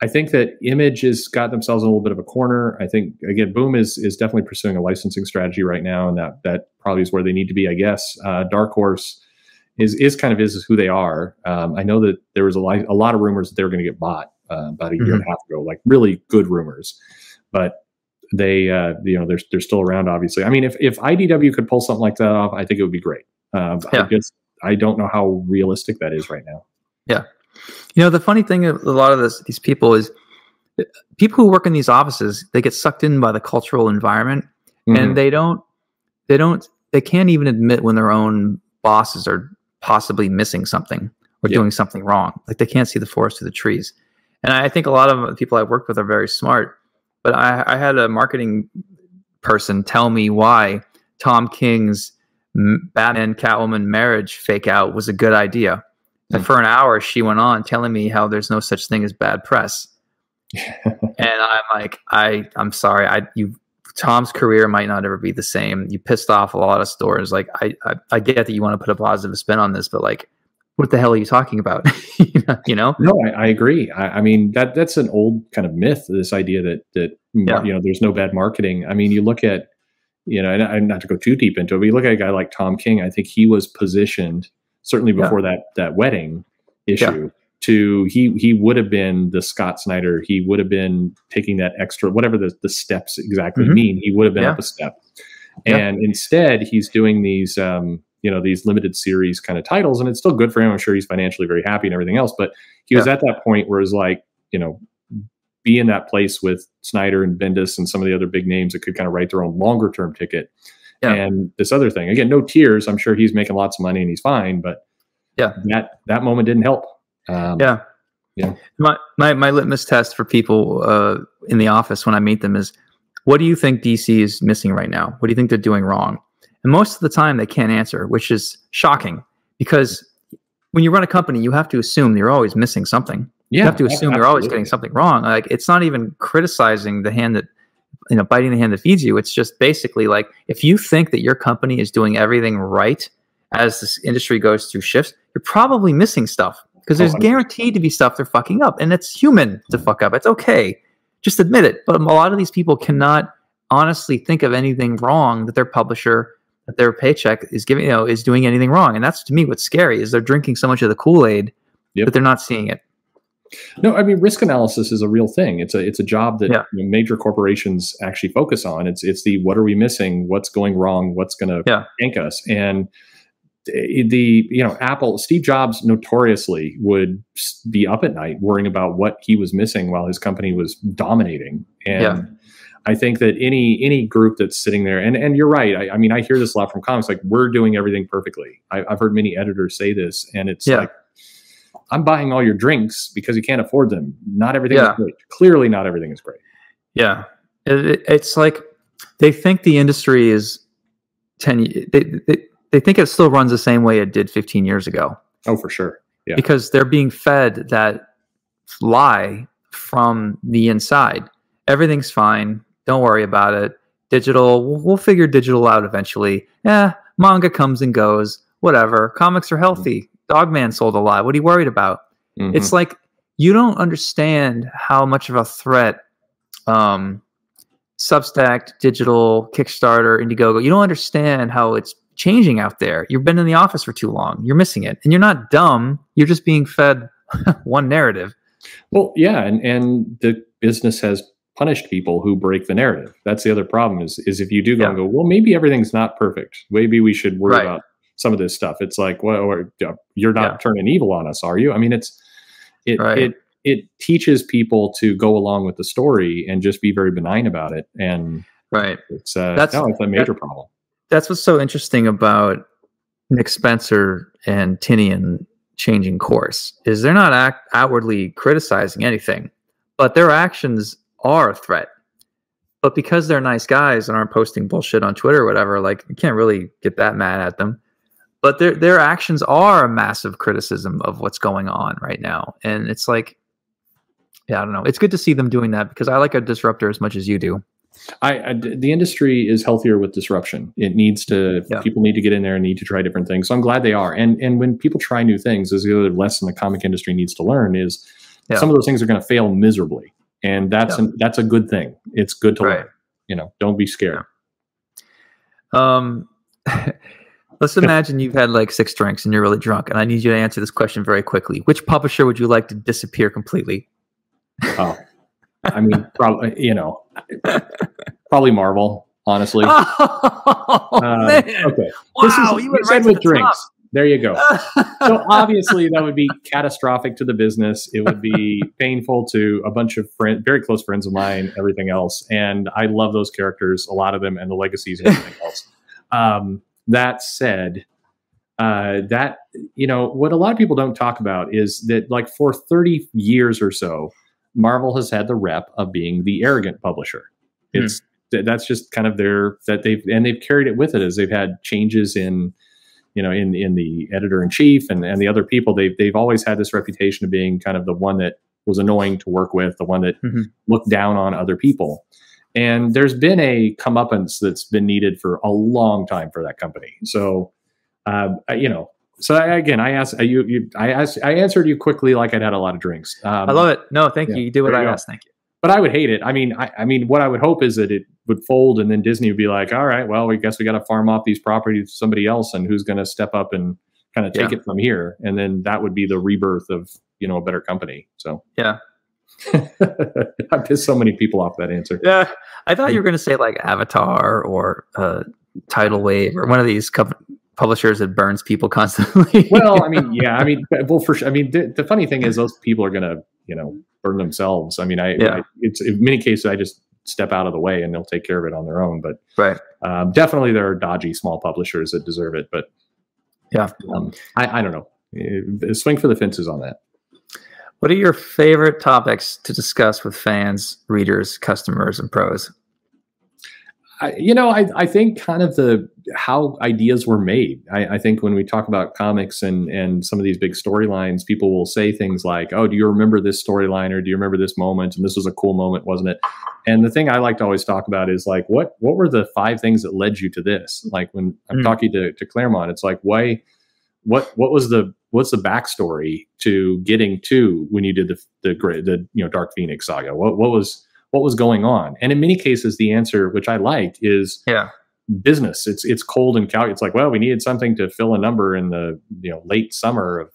I think that Image has got themselves in a little bit of a corner. I think again, Boom is is definitely pursuing a licensing strategy right now, and that that probably is where they need to be. I guess uh, Dark Horse is is kind of is who they are. Um, I know that there was a, li- a lot of rumors that they were going to get bought uh, about a year mm-hmm. and a half ago, like really good rumors, but they uh, you know they're they're still around. Obviously, I mean, if if IDW could pull something like that off, I think it would be great. Um, yeah. I just I don't know how realistic that is right now. Yeah, you know the funny thing of a lot of this these people is people who work in these offices they get sucked in by the cultural environment mm-hmm. and they don't they don't they can't even admit when their own bosses are possibly missing something or doing something wrong. Like they can't see the forest through the trees. And I think a lot of the people I work with are very smart. But I, I had a marketing person tell me why Tom King's Batman Catwoman marriage fake out was a good idea. And hmm. for an hour, she went on telling me how there's no such thing as bad press. and I'm like, I, I'm sorry, I, you Tom's career might not ever be the same. You pissed off a lot of stores. Like I, I, I get that you want to put a positive spin on this, but like, what the hell are you talking about? you know? No, I, I agree. I, I, mean that that's an old kind of myth. This idea that that yeah. you know there's no bad marketing. I mean, you look at you know, and, not to go too deep into it, but you look at a guy like Tom King. I think he was positioned certainly before yeah. that that wedding issue to he he would have been the Scott Snyder. He would have been taking that extra whatever the, the steps exactly mm-hmm. mean. He would have been yeah. up a step, yeah. and instead he's doing these um, you know these limited series kind of titles, and it's still good for him. I'm sure he's financially very happy and everything else. But he was at that point where it's like you know be in that place with Snyder and Bendis and some of the other big names that could kind of write their own longer term ticket. Yeah. And this other thing, again, no tears. I'm sure he's making lots of money and he's fine, but yeah, that that moment didn't help. Um, yeah. Yeah. My, my, my litmus test for people uh, in the office when I meet them is what do you think DC is missing right now? What do you think they're doing wrong? And most of the time they can't answer, which is shocking because when you run a company, you have to assume you're always missing something. Yeah, you have to assume absolutely. you're always getting something wrong. Like it's not even criticizing the hand that you know biting the hand that feeds you. It's just basically like if you think that your company is doing everything right as this industry goes through shifts, you're probably missing stuff because there's oh, guaranteed to be stuff they're fucking up, and it's human to fuck up. It's okay, just admit it. But a lot of these people cannot honestly think of anything wrong that their publisher, that their paycheck is giving, you know, is doing anything wrong. And that's to me what's scary is they're drinking so much of the Kool Aid yep. that they're not seeing it. No, I mean risk analysis is a real thing. It's a it's a job that yeah. you know, major corporations actually focus on. It's it's the what are we missing? What's going wrong? What's going to yeah. tank us? And the you know apple steve jobs notoriously would be up at night worrying about what he was missing while his company was dominating and yeah. I think that any any group that's sitting there and and you're right I, I, mean i hear this a lot from comics like we're doing everything perfectly I, have heard many editors say this and it's yeah. like i'm buying all your drinks because you can't afford them not everything yeah. is great clearly not everything is great yeah it, it's like they think the industry is 10 they, they they think it still runs the same way it did 15 years ago. Oh, for sure. Yeah. Because they're being fed that lie from the inside. Everything's fine. Don't worry about it. Digital, we'll, we'll figure digital out eventually. Yeah, manga comes and goes. Whatever. Comics are healthy. Dogman sold a lot. What are you worried about? Mm-hmm. It's like you don't understand how much of a threat um, Substack, digital, Kickstarter, Indiegogo. You don't understand how it's changing out there. You've been in the office for too long. You're missing it. And you're not dumb. You're just being fed one narrative. Well, yeah, and and the business has punished people who break the narrative. That's the other problem is is if you do go yeah. and go, well, maybe everything's not perfect. Maybe we should worry right. about some of this stuff. It's like, well, you're not yeah. turning evil on us, are you? I mean, it's it right. it it teaches people to go along with the story and just be very benign about it. And right, it's uh, that's no, it's a major that, problem that's what's so interesting about Nick Spencer and Tynion changing course is they're not act- outwardly criticizing anything, but their actions are a threat. But because they're nice guys and aren't posting bullshit on Twitter or whatever, like you can't really get that mad at them. But their their actions are a massive criticism of what's going on right now, and it's like yeah, I don't know. It's good to see them doing that because I like a disruptor as much as you do. I, I, the industry is healthier with disruption. It needs to yeah. people need to get in there and need to try different things. So I'm glad they are. And and when people try new things, is the other lesson the comic industry needs to learn is yeah. some of those things are going to fail miserably, and that's yeah. an, that's a good thing. It's good to right. learn. You know, don't be scared. Um, let's imagine you've had like six drinks and you're really drunk, and I need you to answer this question very quickly. Which publisher would you like to disappear completely? Oh. I mean, probably you know, probably Marvel. Honestly. Oh, uh, okay. Wow, this is you said right with drinks. Top. There you go. so obviously that would be catastrophic to the business. It would be painful to a bunch of friends, very close friends of mine, everything else. And I love those characters, a lot of them, and the legacies and everything else. Um, that said, uh, that you know what a lot of people don't talk about is that like for 30 years or so, Marvel has had the rep of being the arrogant publisher. Hmm. It's mm. that's just kind of their that they've and they've carried it with it as they've had changes in you know in in the editor in chief and and the other people they've they've always had this reputation of being kind of the one that was annoying to work with, the one that mm-hmm. looked down on other people. And there's been a comeuppance that's been needed for a long time for that company. So, uh, you know, so I, again, I asked you, you, I asked, I answered you quickly, like I'd had a lot of drinks. Um, I love it. No, thank yeah, you. You did what I asked. Thank you. But I would hate it. I mean, I, I, mean, what I would hope is that it would fold, and then Disney would be like, "All right, well, we guess we got to farm off these properties to somebody else, and who's going to step up and kind of take yeah. it from here?" And then that would be the rebirth of you know a better company. So yeah, I pissed so many people off that answer. Yeah, I thought you were going to say like Avatar or uh, Tidal Wave or one of these co- publishers that burns people constantly. well, I mean, yeah, I mean, well, for sure. I mean, the, the funny thing is, those people are going to, you know, burn themselves. I mean, I, yeah. I, it's in many cases, I just step out of the way and they'll take care of it on their own. But right, um, definitely there are dodgy small publishers that deserve it. But yeah, um, I, I don't know. Uh, swing for the fences on that. What are your favorite topics to discuss with fans, readers, customers, and pros? I, you know, I, I think kind of the how ideas were made. I, I think when we talk about comics and and some of these big storylines, people will say things like, "Oh, do you remember this storyline or do you remember this moment? And this was a cool moment, wasn't it?" And the thing I like to always talk about is like, what what were the five things that led you to this? Like when I'm mm. talking to to Claremont, it's like, why, what what was the what's the backstory to getting to when you did the the great the you know Dark Phoenix saga? What what was what was going on? And in many cases, the answer, which I liked, is yeah business. It's it's cold and calculated. It's like, well, we needed something to fill a number in the you know late summer of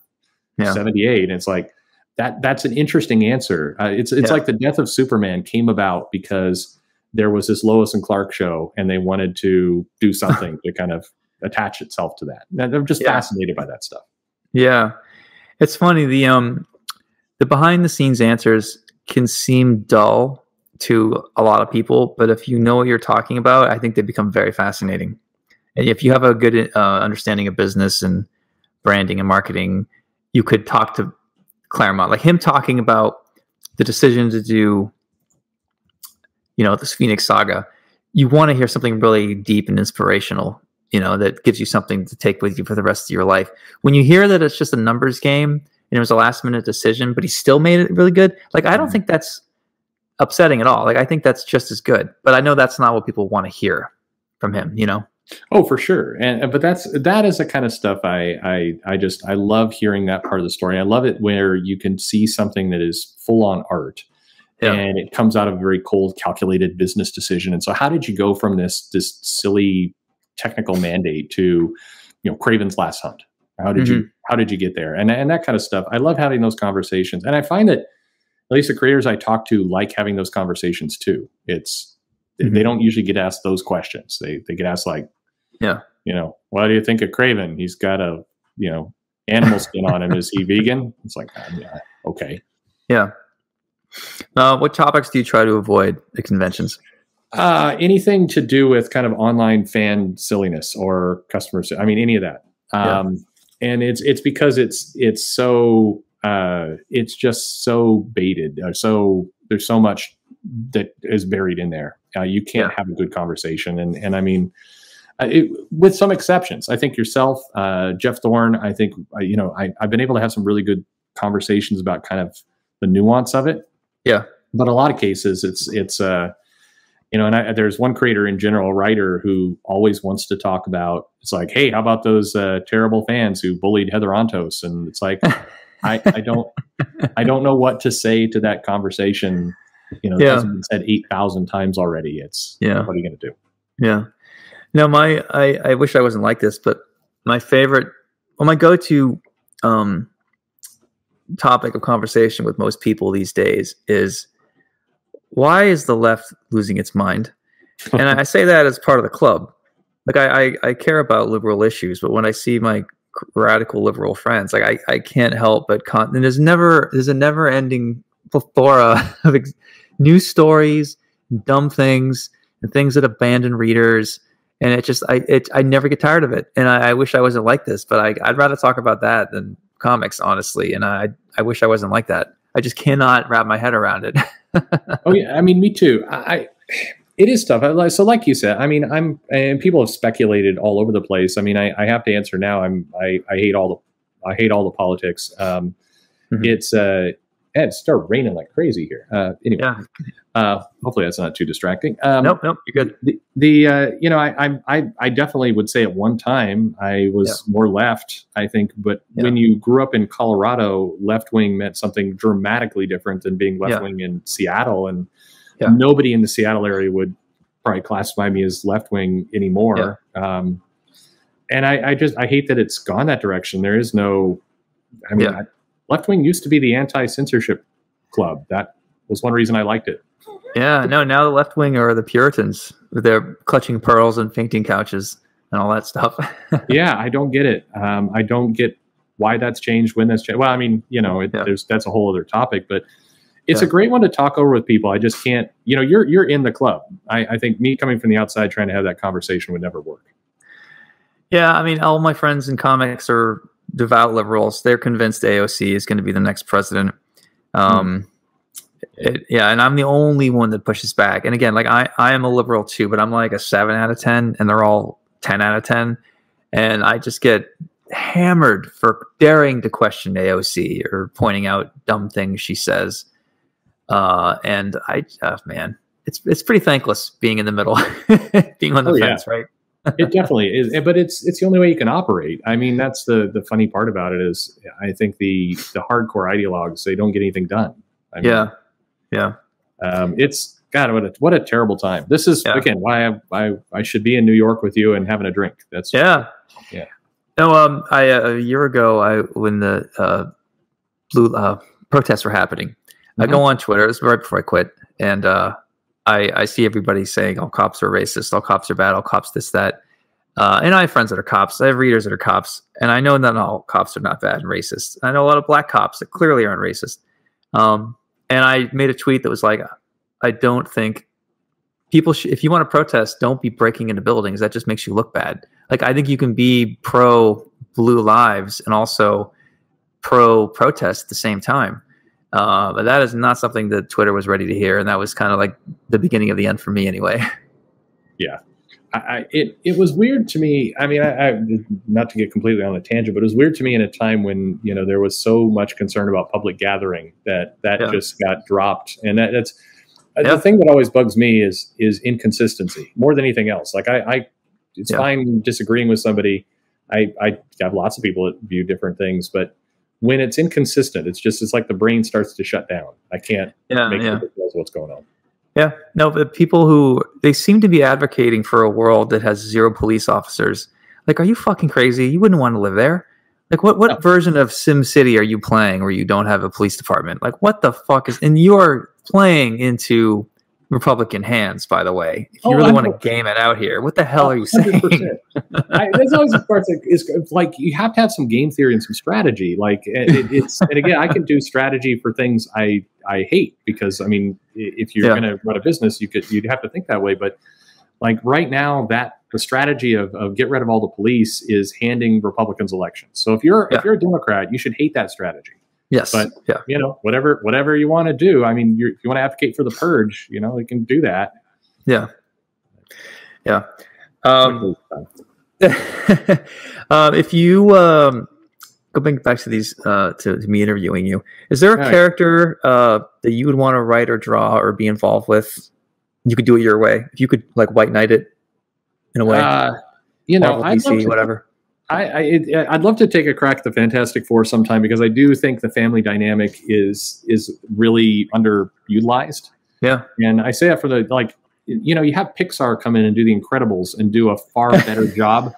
yeah. '78, and it's like that. That's an interesting answer. Uh, it's it's yeah. like the death of Superman came about because there was this Lois and Clark show, and they wanted to do something to kind of attach itself to that. And I'm just yeah. fascinated by that stuff. Yeah, it's funny the um the behind the scenes answers can seem dull to a lot of people, but if you know what you're talking about, I think they become very fascinating. And if you have a good uh, understanding of business and branding and marketing, you could talk to Claremont, like him talking about the decision to do, you know, this Phoenix Saga. You want to hear something really deep and inspirational, you know, that gives you something to take with you for the rest of your life. When you hear that it's just a numbers game and it was a last minute decision, but he still made it really good, like I don't mm-hmm. think that's upsetting at all. Like I think that's just as good. But I know that's not what people want to hear from him, you know. Oh, for sure. And but that's that is the kind of stuff I I I just I love hearing that part of the story. I love it where you can see something that is full on art. Yeah. And it comes out of a very cold, calculated business decision. And so, how did you go from this this silly technical mandate to, you know, Kraven's Last Hunt? How did mm-hmm. you how did you get there? And and that kind of stuff. I love having those conversations. And I find that at least the creators I talk to like having those conversations too. It's mm-hmm. they don't usually get asked those questions. They they get asked like, yeah, you know, what do you think of Kraven? He's got a you know animal skin on him. Is he vegan? It's like, uh, yeah, okay, yeah. Uh, what topics do you try to avoid at conventions? Uh, anything to do with kind of online fan silliness or customers. I mean, any of that. Um, yeah. And it's it's because it's it's so uh, it's just so baited. Uh, so there's so much that is buried in there. Uh, you can't yeah. have a good conversation. And and I mean, uh, it, with some exceptions, I think yourself, uh, Jeff Thorne. I think uh, you know I, I've been able to have some really good conversations about kind of the nuance of it. Yeah. But a lot of cases, it's it's uh, you know, and I, there's one creator in general, writer who always wants to talk about. It's like, hey, how about those uh, terrible fans who bullied Heather Antos? And it's like, I, I don't, I don't know what to say to that conversation. You know, yeah. been said eight thousand times already. It's yeah. What are you going to do? Yeah. No, my I, I wish I wasn't like this, but my favorite, well, my go-to um, topic of conversation with most people these days is why is the left losing its mind? and I say that as part of the club. Like I, I, I, care about liberal issues, but when I see my radical liberal friends, like I, I can't help but con- and there's never there's a never ending plethora of ex- new stories, dumb things, and things that abandon readers. And it just I it I never get tired of it. And I, I wish I wasn't like this, but I, I'd rather talk about that than comics, honestly. And I I wish I wasn't like that. I just cannot wrap my head around it. oh yeah, I mean, me too. I, it is tough. So, like you said, I mean, I'm and people have speculated all over the place. I mean, I, I have to answer now. I'm I, I hate all the I hate all the politics. Um, mm-hmm. It's uh, it started raining like crazy here. Uh, anyway, yeah. uh, hopefully that's not too distracting. Um, nope, nope, you're good. The, the uh, you know, I, I I definitely would say at one time I was yeah. more left. I think, but yeah. when you grew up in Colorado, left wing meant something dramatically different than being left wing yeah. in Seattle, and nobody in the Seattle area would probably classify me as left wing anymore. Um, and I, I, just I hate that it's gone that direction. There is no, I mean, I, left wing used to be the anti censorship club. That was one reason I liked it. Yeah, no, now the left wing are the Puritans with their clutching pearls and fainting couches and all that stuff. yeah, I don't get it. Um, I don't get why that's changed, when that's changed. Well, I mean, you know, it, yeah. there's that's a whole other topic, but it's yeah. a great one to talk over with people. I just can't, you know, you're you're in the club. I, I think me coming from the outside trying to have that conversation would never work. Yeah, I mean, all my friends in comics are devout liberals. They're convinced AOC is going to be the next president. Um, mm. it, yeah, and I'm the only one that pushes back. And again, like I, I am a liberal too, but I'm like a seven out of ten, and they're all ten out of ten. And I just get hammered for daring to question AOC or pointing out dumb things she says. Uh, and I, uh, man, it's it's pretty thankless being in the middle, being on the oh, fence, yeah. right? it definitely is, but it's it's the only way you can operate. I mean, that's the the funny part about it is I think the the hardcore ideologues they don't get anything done. I mean, yeah, yeah. Um, it's God, what a what a terrible time. This is yeah. again why I, I I should be in New York with you and having a drink. That's yeah, yeah. No, um, I uh, a year ago, I when the uh, blue uh, protests were happening, mm-hmm. I go on Twitter. It was right before I quit, and uh, I, I see everybody saying all cops are racist, all cops are bad, all cops this, that. Uh, and I have friends that are cops. I have readers that are cops, and I know that all cops are not bad and racist. I know a lot of black cops that clearly aren't racist. Um, and I made a tweet that was like, I don't think people, sh- if you want to protest, don't be breaking into buildings. That just makes you look bad. Like, I think you can be pro blue lives and also pro protest at the same time. Uh, but that is not something that Twitter was ready to hear, and that was kind of like the beginning of the end for me, anyway. Yeah, I, I, it it was weird to me. I mean, I, I, not to get completely on a tangent, but it was weird to me in a time when you know there was so much concern about public gathering that that yeah. just got dropped, and that, that's uh, yeah. the thing that always bugs me is is inconsistency more than anything else. Like I, I it's yeah. fine disagreeing with somebody. I I have lots of people that view different things, but when it's inconsistent, it's just it's like the brain starts to shut down. I can't yeah, make yeah. what's going on. Yeah, no, but people who they seem to be advocating for a world that has zero police officers. Like, are you fucking crazy? You wouldn't want to live there. Like, what what no. version of Sim City are you playing where you don't have a police department? Like, what the fuck is? And you're playing into Republican hands, by the way. If you oh, really want to game it out here, what the hell are you oh, saying? I, there's always a part that is like you have to have some game theory and some strategy. Like it, it's, and again, I can do strategy for things I I hate because I mean, if you're yeah. going to run a business, you could you'd have to think that way. But like right now, that the strategy of, of get rid of all the police is handing Republicans elections. So if you're yeah. if you're a Democrat, you should hate that strategy. Yes. But yeah. you know, whatever whatever you want to do. I mean, if you want to advocate for the purge, you know, you can do that. Yeah. Yeah. Um, um, if you um, going back to these uh, to, to me interviewing you. Is there a All character right. uh, that you would want to write or draw or be involved with? You could do it your way. If you could like white knight it in a way. Uh, you know, I'd DC, whatever. I, I would love to take a crack at the Fantastic Four sometime because I do think the family dynamic is is really underutilized. Yeah, and I say that for the like you know, you have Pixar come in and do The Incredibles and do a far better job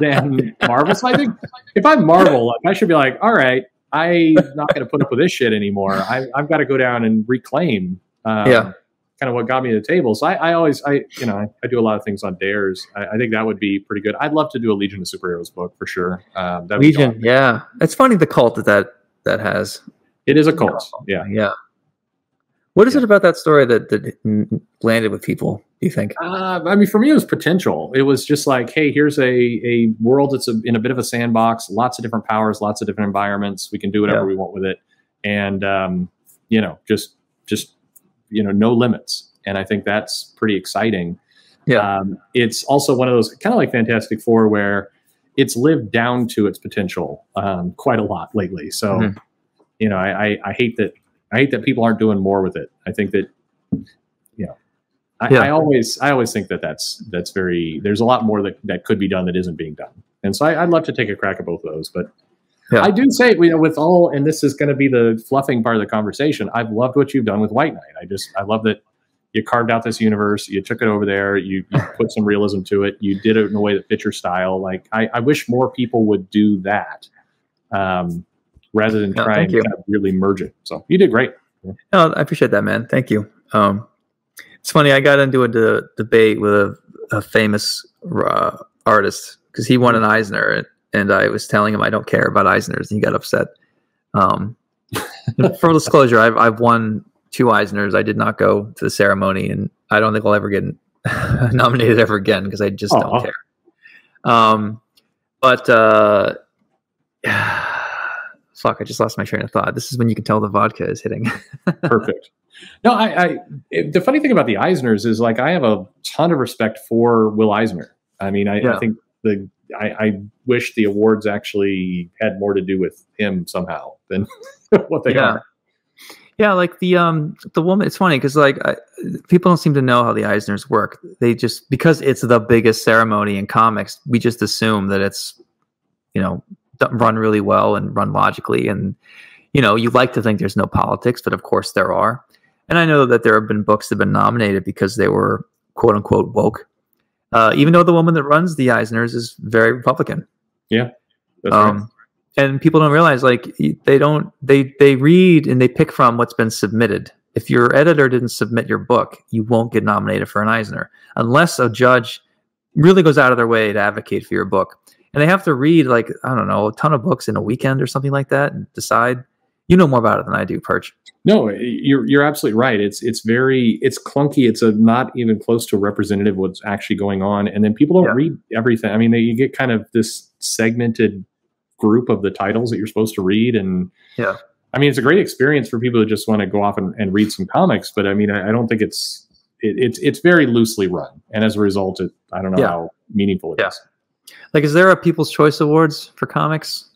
than Marvel. So I think if I'm Marvel, like, I should be like, all right, I'm not going to put up with this shit anymore. I, have got to go down and reclaim. Um, yeah. Kind of what got me to the table. So I, I always, I, you know, I, I, do a lot of things on dares. I, I, think that would be pretty good. I'd love to do a Legion of Superheroes book for sure. Um, Legion, yeah. It's funny the cult that that, that has. It is a cult. Yeah. Yeah. What is yeah. it about that story that, that landed with people? Do you think? Uh, I mean, for me, it was potential. It was just like, hey, here's a a world that's a, in a bit of a sandbox, lots of different powers, lots of different environments. We can do whatever yeah. we want with it, and um, you know, just just you know, no limits. And I think that's pretty exciting. Yeah, um, it's also one of those kind of like Fantastic Four where it's lived down to its potential um, quite a lot lately. So, mm-hmm. you know, I, I, I hate that I hate that people aren't doing more with it. I think that, you know, I, yeah. I always I always think that that's that's very there's a lot more that, that could be done that isn't being done, and so I, would love to take a crack at both of those. But yeah. I do say you know with all and this is going to be the fluffing part of the conversation. I've loved what you've done with White Knight. I just I love that you carved out this universe, you took it over there, you, you put some realism to it, you did it in a way that fits your style. Like I, I wish more people would do that. Um, rather than no, try and kind of really merge it. So you did great. No, I appreciate that, man. Thank you. Um, it's funny. I got into a de- debate with a, a famous uh, artist because he won an Eisner, and I was telling him I don't care about Eisners, and he got upset. Um, full disclosure, I've I've won two Eisners. I did not go to the ceremony, and I don't think I'll ever get nominated ever again because I just don't care. Um, but uh, fuck, I just lost my train of thought. This is when you can tell the vodka is hitting. Perfect. No, I, I it, the funny thing about the Eisners is like I have a ton of respect for Will Eisner. I mean, I, yeah. I think the I, I, wish the awards actually had more to do with him somehow than what they yeah. are. Yeah, like the um the woman. It's funny because like I, people don't seem to know how the Eisners work. They just because it's the biggest ceremony in comics, we just assume that it's you know run really well and run logically. And, you know, you like to think there's no politics, but of course there are. And I know that there have been books that have been nominated because they were quote unquote woke. Uh, even though the woman that runs the Eisners is very Republican. Yeah. Um, right. And people don't realize like they don't they they read and they pick from what's been submitted. If your editor didn't submit your book, you won't get nominated for an Eisner unless a judge really goes out of their way to advocate for your book and they have to read like I don't know a ton of books in a weekend or something like that and decide. You know more about it than I do, Perch. No, you're you're absolutely right. It's it's very it's clunky. It's a not even close to representative of what's actually going on. And then people don't yeah. read everything. I mean, they, you get kind of this segmented group of the titles that you're supposed to read. And yeah, I mean, it's a great experience for people who just want to go off and, and read some comics. But I mean, I, I don't think it's it, it's it's very loosely run, and as a result, it I don't know yeah. how meaningful it yeah. is. Like, is there a People's Choice Awards for comics?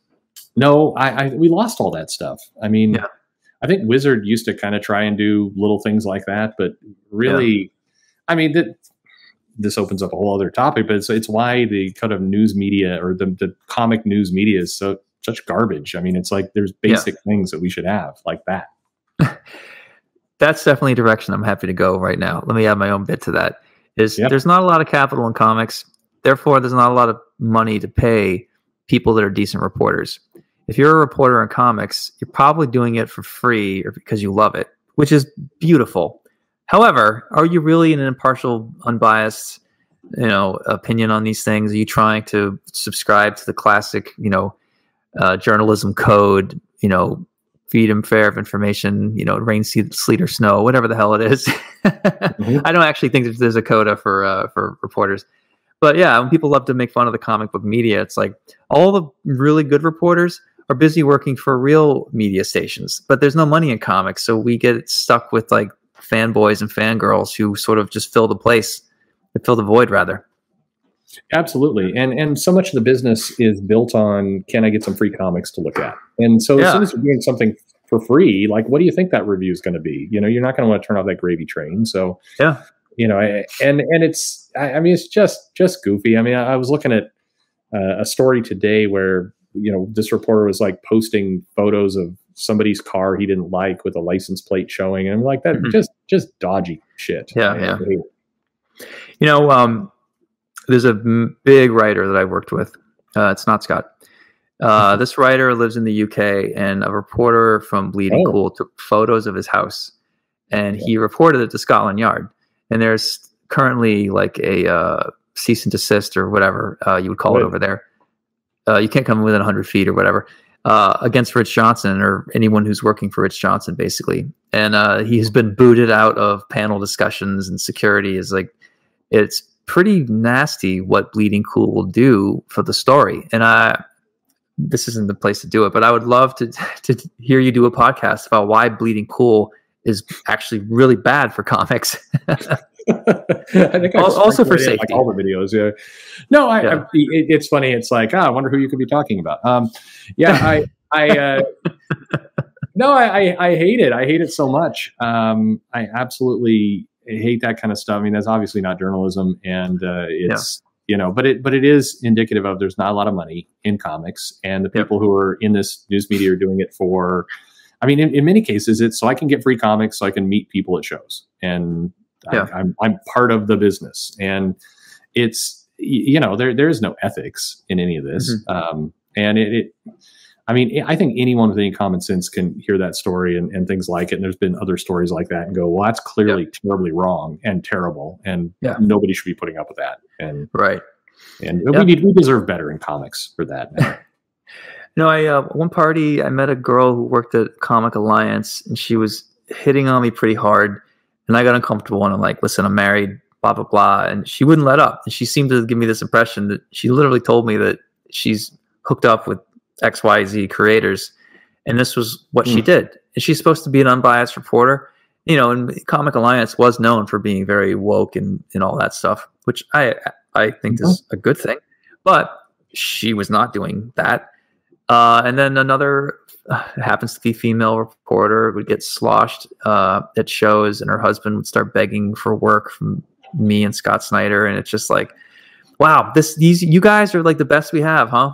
No, I, I we lost all that stuff. I mean, yeah. I think Wizard used to kind of try and do little things like that, but really, yeah. I mean, that this opens up a whole other topic. But it's it's why the kind of news media or the the comic news media is so such garbage. I mean, it's like there's basic yeah. things that we should have like that. That's definitely a direction I'm happy to go right now. Let me add my own bit to that. Is yep. there's not a lot of capital in comics Therefore, there's not a lot of money to pay people that are decent reporters. If you're a reporter in comics, you're probably doing it for free or because you love it, which is beautiful. However, are you really in an impartial, unbiased, you know, opinion on these things? Are you trying to subscribe to the classic, you know, uh, journalism code? You know, freedom, fair of information. You know, rain, sleet, or snow, whatever the hell it is. mm-hmm. I don't actually think that there's a coda for uh, for reporters. But yeah, when people love to make fun of the comic book media, it's like all the really good reporters are busy working for real media stations, but there's no money in comics, so we get stuck with like fanboys and fangirls who sort of just fill the place, fill the void rather. Absolutely, and and so much of the business is built on can I get some free comics to look at, and so yeah. as soon as you're doing something for free, like what do you think that review is going to be? You know, you're not going to want to turn off that gravy train. So yeah, you know, I, and and it's I, I, mean it's just just goofy. I mean, I, I was looking at uh, a story today where you know this reporter was like posting photos of somebody's car he didn't like with a license plate showing, and I'm like that mm-hmm. just just dodgy shit. Yeah, yeah. You know, um, there's a big writer that I worked with. Uh, it's not Scott. Uh, mm-hmm. this writer lives in the UK, and a reporter from Bleeding oh. Cool took photos of his house, and he reported it to Scotland Yard. And there's currently like a uh, cease and desist or whatever uh, you would call right. it over there. Uh, you can't come within 100 feet or whatever uh, against Rich Johnston or anyone who's working for Rich Johnston, basically. And he has been booted out of panel discussions, and security is like it's pretty nasty what Bleeding Cool will do for the story. And I, this isn't the place to do it, but I would love to to hear you do a podcast about why Bleeding Cool is actually really bad for comics. I think I also for safety. Like all the videos, yeah. No, I, yeah. I it, it's funny. It's like, oh, I wonder who you could be talking about. Um, yeah, I, I, uh, no, I, I, hate it. I hate it so much. Um, I absolutely hate that kind of stuff. I mean, that's obviously not journalism, and uh, it's yeah. you know, but it but it is indicative of there's not a lot of money in comics, and the people who are in this news media are doing it for. I mean, in, in many cases, it's so I can get free comics, so I can meet people at shows, and yeah. I, I'm I'm part of the business, and it's you know there there is no ethics in any of this, mm-hmm. um, and it, it I mean, I think anyone with any common sense can hear that story and, and things like it. And there's been other stories like that and go, well, that's clearly yep. terribly wrong and terrible. And yeah. nobody should be putting up with that. And right. And yep. we need, we deserve better in comics for that. no, I, uh, one party, I met a girl who worked at Comic Alliance and she was hitting on me pretty hard. And I got uncomfortable and I'm like, listen, I'm married, blah, blah, blah. And she wouldn't let up. And she seemed to give me this impression that she literally told me that she's hooked up with XYZ creators. And this was what mm. she hmm. did. And she's supposed to be an unbiased reporter. You know, and Comic Alliance was known for being very woke and, and all that stuff, which I I think mm-hmm. is a good thing. But she was not doing that. Uh, and then another happens to be female reporter would get sloshed uh, at shows, and her husband would start begging for work from me and Scott Snyder, and it's just like, wow, this these you guys are like the best we have, huh?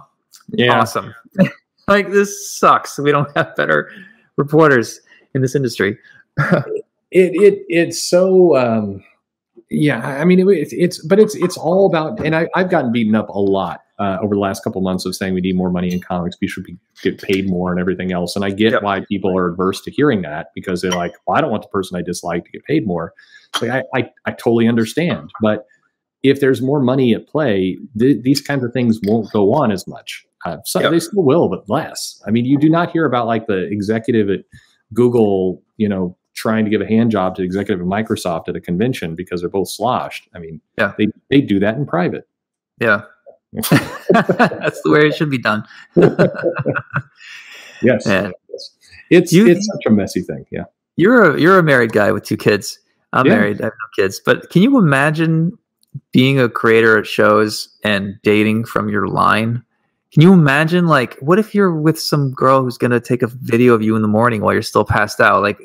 Yeah. Awesome. like this sucks. We don't have better reporters in this industry. it it it's so um, yeah. I mean, it, it's it's but it's it's all about. And I, I've gotten beaten up a lot uh, over the last couple months of saying we need more money in comics. We should be, get paid more and everything else. And I get yep. why people are adverse to hearing that because they're like, well, I don't want the person I dislike to get paid more. So I, I, I totally understand. But if there's more money at play, th- these kinds of things won't go on as much. Uh, so yep. They still will, but less. I mean, you do not hear about like the executive at Google, you know, trying to give a hand job to the executive at Microsoft at a convention because they're both sloshed. I mean, yeah, they they do that in private. Yeah, that's the way it should be done. yes, Man. it's you, it's such a messy thing. Yeah, you're a you're a married guy with two kids. I'm yeah. married. I have no kids, but can you imagine being a creator at shows and dating from your line? Can you imagine, like, what if you're with some girl who's going to take a video of you in the morning while you're still passed out? Like,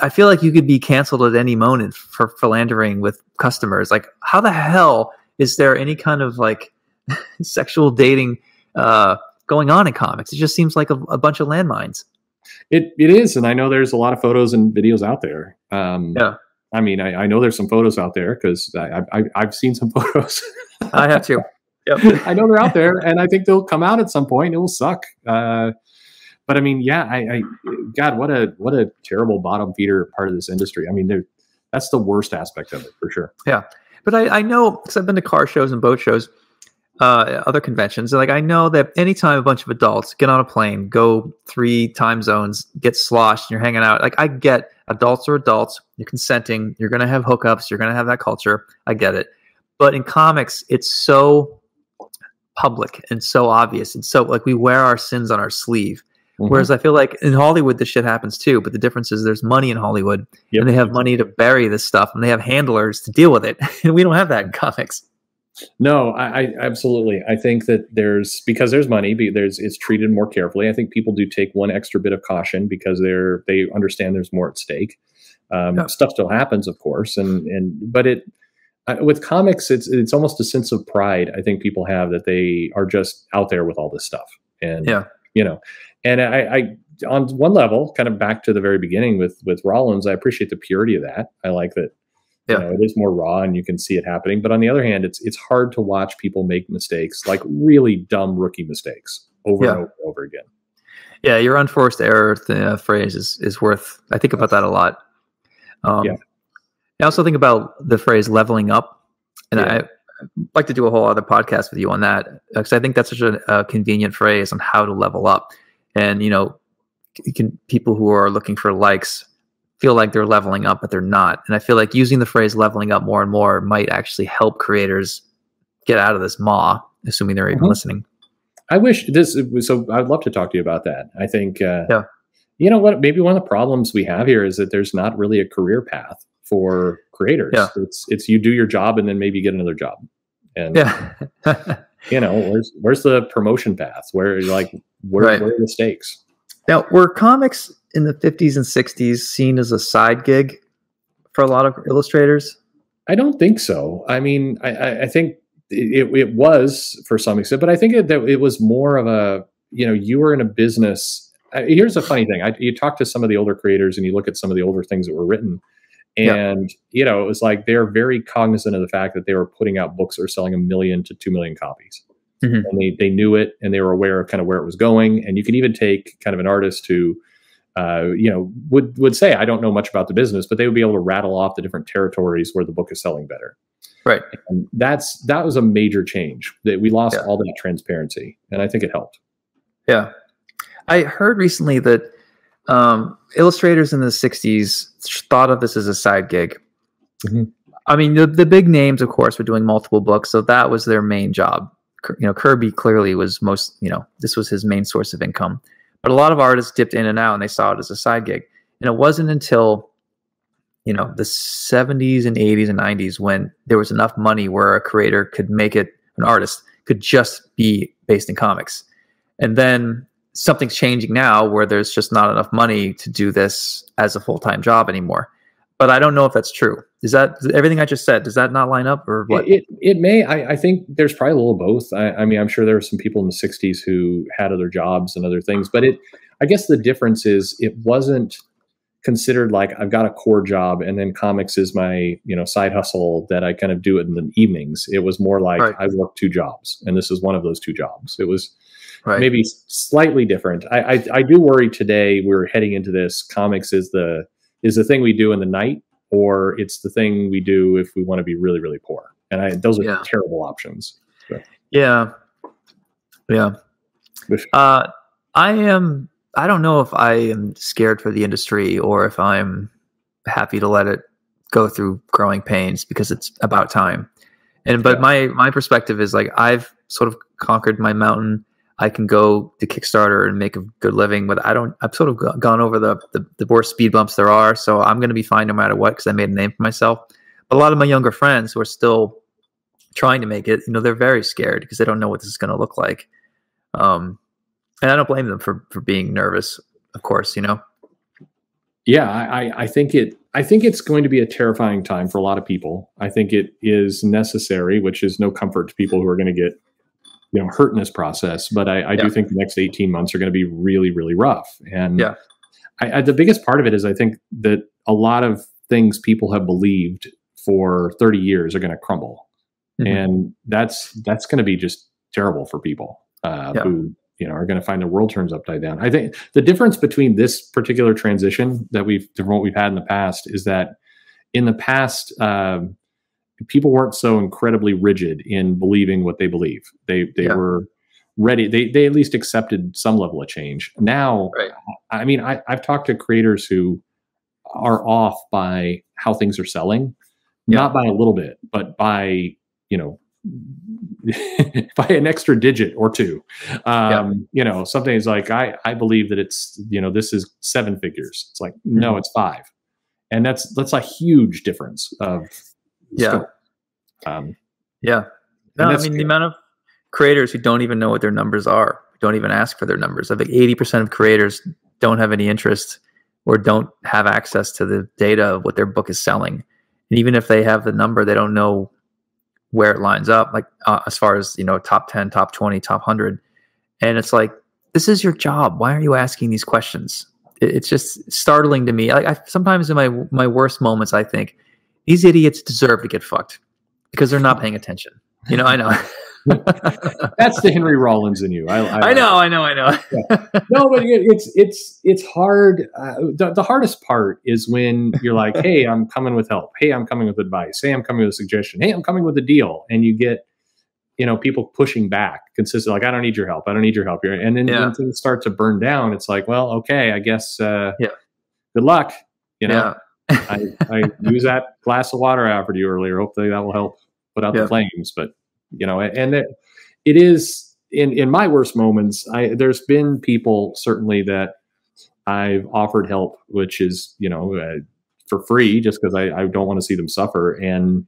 I feel like you could be canceled at any moment for philandering with customers. Like, how the hell is there any kind of like sexual dating uh, going on in comics? It just seems like a, a, bunch of landmines. It it is, and I know there's a lot of photos and videos out there. Um, yeah, I mean, I, I, know there's some photos out there because I, I I've seen some photos. I have too. Yep. I know they're out there, and I think they'll come out at some point. It will suck. Uh, but I mean, yeah, I, I, God, what a what a terrible bottom feeder part of this industry. I mean, that's the worst aspect of it for sure. Yeah, but I, I know because I've been to car shows and boat shows, uh, other conventions. Like I know that anytime a bunch of adults get on a plane, go three time zones, get sloshed, and you're hanging out. Like I get adults are adults. You're consenting. You're gonna have hookups. You're gonna have that culture. I get it. But in comics, it's so public and so obvious and so like we wear our sins on our sleeve. Mm-hmm. Whereas I feel like in Hollywood this shit happens too, but the difference is there's money in Hollywood yep. and they have money to bury this stuff and they have handlers to deal with it. And we don't have that in comics. No, I, I, absolutely. I think that there's because there's money. There's it's treated more carefully. I think people do take one extra bit of caution because they're they understand there's more at stake. Um, yeah. Stuff still happens, of course, and and but it with comics, it's it's almost a sense of pride. I think people have that they are just out there with all this stuff, and yeah, you know, and I, I on one level, kind of back to the very beginning with with Rollins, I appreciate the purity of that. I like that yeah. You know, it is more raw and you can see it happening. But on the other hand, it's it's hard to watch people make mistakes, like really dumb rookie mistakes, over yeah. and over, and over again. Yeah, your unforced error th- uh, phrase is is worth. I think about that a lot. Um, yeah. I also think about the phrase leveling up, and yeah. I like to do a whole other podcast with you on that because I think that's such a, a, convenient phrase on how to level up. And you know, can, people who are looking for likes feel like they're leveling up, but they're not. And I feel like using the phrase leveling up more and more might actually help creators get out of this maw, assuming they're even mm-hmm. listening. I wish this. Was so I'd love to talk to you about that. I think, uh, yeah. you know what? Maybe one of the problems we have here is that there's not really a career path for creators. Yeah. It's it's you do your job and then maybe get another job. And yeah. you know, where's where's the promotion path? Where like where, right. where are the stakes? Now, were comics in the 50s and 60s seen as a side gig for a lot of illustrators? I don't think so. I mean, I, I think it, it, was for some extent, but I think it, that it was more of a, you know, you were in a business. here's a funny thing. I, you talk to some of the older creators and you look at some of the older things that were written. And, yeah. you know, it was like they're very cognizant of the fact that they were putting out books that were selling a million to two million copies. Mm-hmm. And they, they knew it and they were aware of kind of where it was going. And you can even take kind of an artist who, uh, you know, would would say, I don't know much about the business, but they would be able to rattle off the different territories where the book is selling better. Right. And that's that was a major change that we lost yeah. all that transparency, and I think it helped. Yeah, I heard recently that um, illustrators in the '60s thought of this as a side gig. Mm-hmm. I mean, the the big names, of course, were doing multiple books, so that was their main job. You know, Kirby clearly was most. You know, this was his main source of income. But a lot of artists dipped in and out and they saw it as a side gig. And it wasn't until, you know, the 70s and 80s and 90s when there was enough money where a creator could make it, an artist could just be based in comics. And then something's changing now where there's just not enough money to do this as a full time job anymore. But I don't know if that's true. Is that everything I just said? Does that not line up or what? It, it, it may. I, I, think there's probably a little of both. I, I, mean, I'm sure there were some people in the 60s who had other jobs and other things, but it, I guess the difference is it wasn't considered like I've got a core job and then comics is my, you know, side hustle that I kind of do it in the evenings. It was more like right. I work two jobs and this is one of those two jobs. It was right. maybe slightly different. I, I, I do worry today we're heading into this comics is the, is the thing we do in the night or it's the thing we do if we want to be really really poor and I, those are yeah. terrible options so. yeah yeah uh, i am i don't know if i am scared for the industry or if i'm happy to let it go through growing pains because it's about time and but yeah. my my perspective is like i've sort of conquered my mountain I can go to Kickstarter and make a good living, but I don't. I've sort of gone over the the, the worst speed bumps there are, so I'm going to be fine no matter what because I made a name for myself. But a lot of my younger friends who are still trying to make it, you know, they're very scared because they don't know what this is going to look like. Um, and I don't blame them for for being nervous, of course, you know. Yeah, I, I think it. I think it's going to be a terrifying time for a lot of people. I think it is necessary, which is no comfort to people who are going to get you know hurt in this process but i, I yeah. do think the next 18 months are going to be really really rough and yeah I, I, the biggest part of it is i think that a lot of things people have believed for 30 years are going to crumble mm-hmm. and that's that's going to be just terrible for people uh, yeah. who you know are going to find the world turns upside down i think the difference between this particular transition that we've from what we've had in the past is that in the past um, people weren't so incredibly rigid in believing what they believe. They they yeah. were ready. They they at least accepted some level of change. Now, right. I mean, I, I've talked to creators who are off by how things are selling, yeah. not by a little bit, but by you know by an extra digit or two. Um, yeah. You know, something is like I I believe that it's you know this is seven figures. It's like mm-hmm. no, it's five, and that's that's a huge difference of yeah. Um, yeah. no, I mean the amount of creators who don't even know what their numbers are, don't even ask for their numbers. I think eighty percent of creators don't have any interest or don't have access to the data of what their book is selling. And even if they have the number, they don't know where it lines up, like uh, as far as you know, top ten, top twenty, top hundred. And it's like, this is your job. Why are you asking these questions? It, it's just startling to me. Like I, sometimes in my my worst moments, I think these idiots deserve to get fucked because they're not paying attention. You know, I know. That's the Henry Rollins in you. I, I, I know, I know, I know. yeah. No, but it's it's it's hard. Uh, the, the hardest part is when you're like, "Hey, I'm coming with help. Hey, I'm coming with advice. Hey, I'm coming with a suggestion. Hey, I'm coming with a deal," and you get you know people pushing back consistently like i don't need your help i don't need your help here and then yeah. when things start to burn down it's like well okay i guess uh, yeah good luck you know yeah. I, I use that glass of water I offered you earlier hopefully that will help put out yeah. the flames but you know, and it, it is in in my worst moments. I there's been people certainly that I've offered help, which is you know uh, for free, just because I, I don't want to see them suffer, and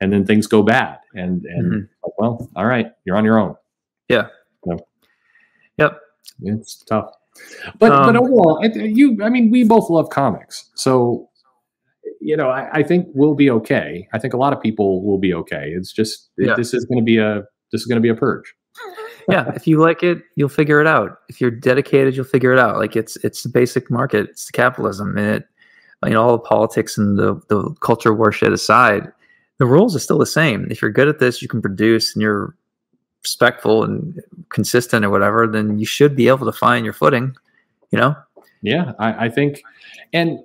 and then things go bad, and and mm-hmm. like, well, all right, you're on your own. Yeah. Yep. It's tough. But um, but overall, I, you I mean, we both love comics, so you know, I, I, think we'll be okay. I think a lot of people will be okay. It's just yeah. this is going to be a this is going to be a purge. yeah, if you like it, you'll figure it out. If you're dedicated, you'll figure it out. Like it's it's the basic market. It's the capitalism, and it you know all the politics and the the culture war shit aside, the rules are still the same. If you're good at this, you can produce, and you're respectful and consistent or whatever, then you should be able to find your footing. You know. Yeah, I, I think, and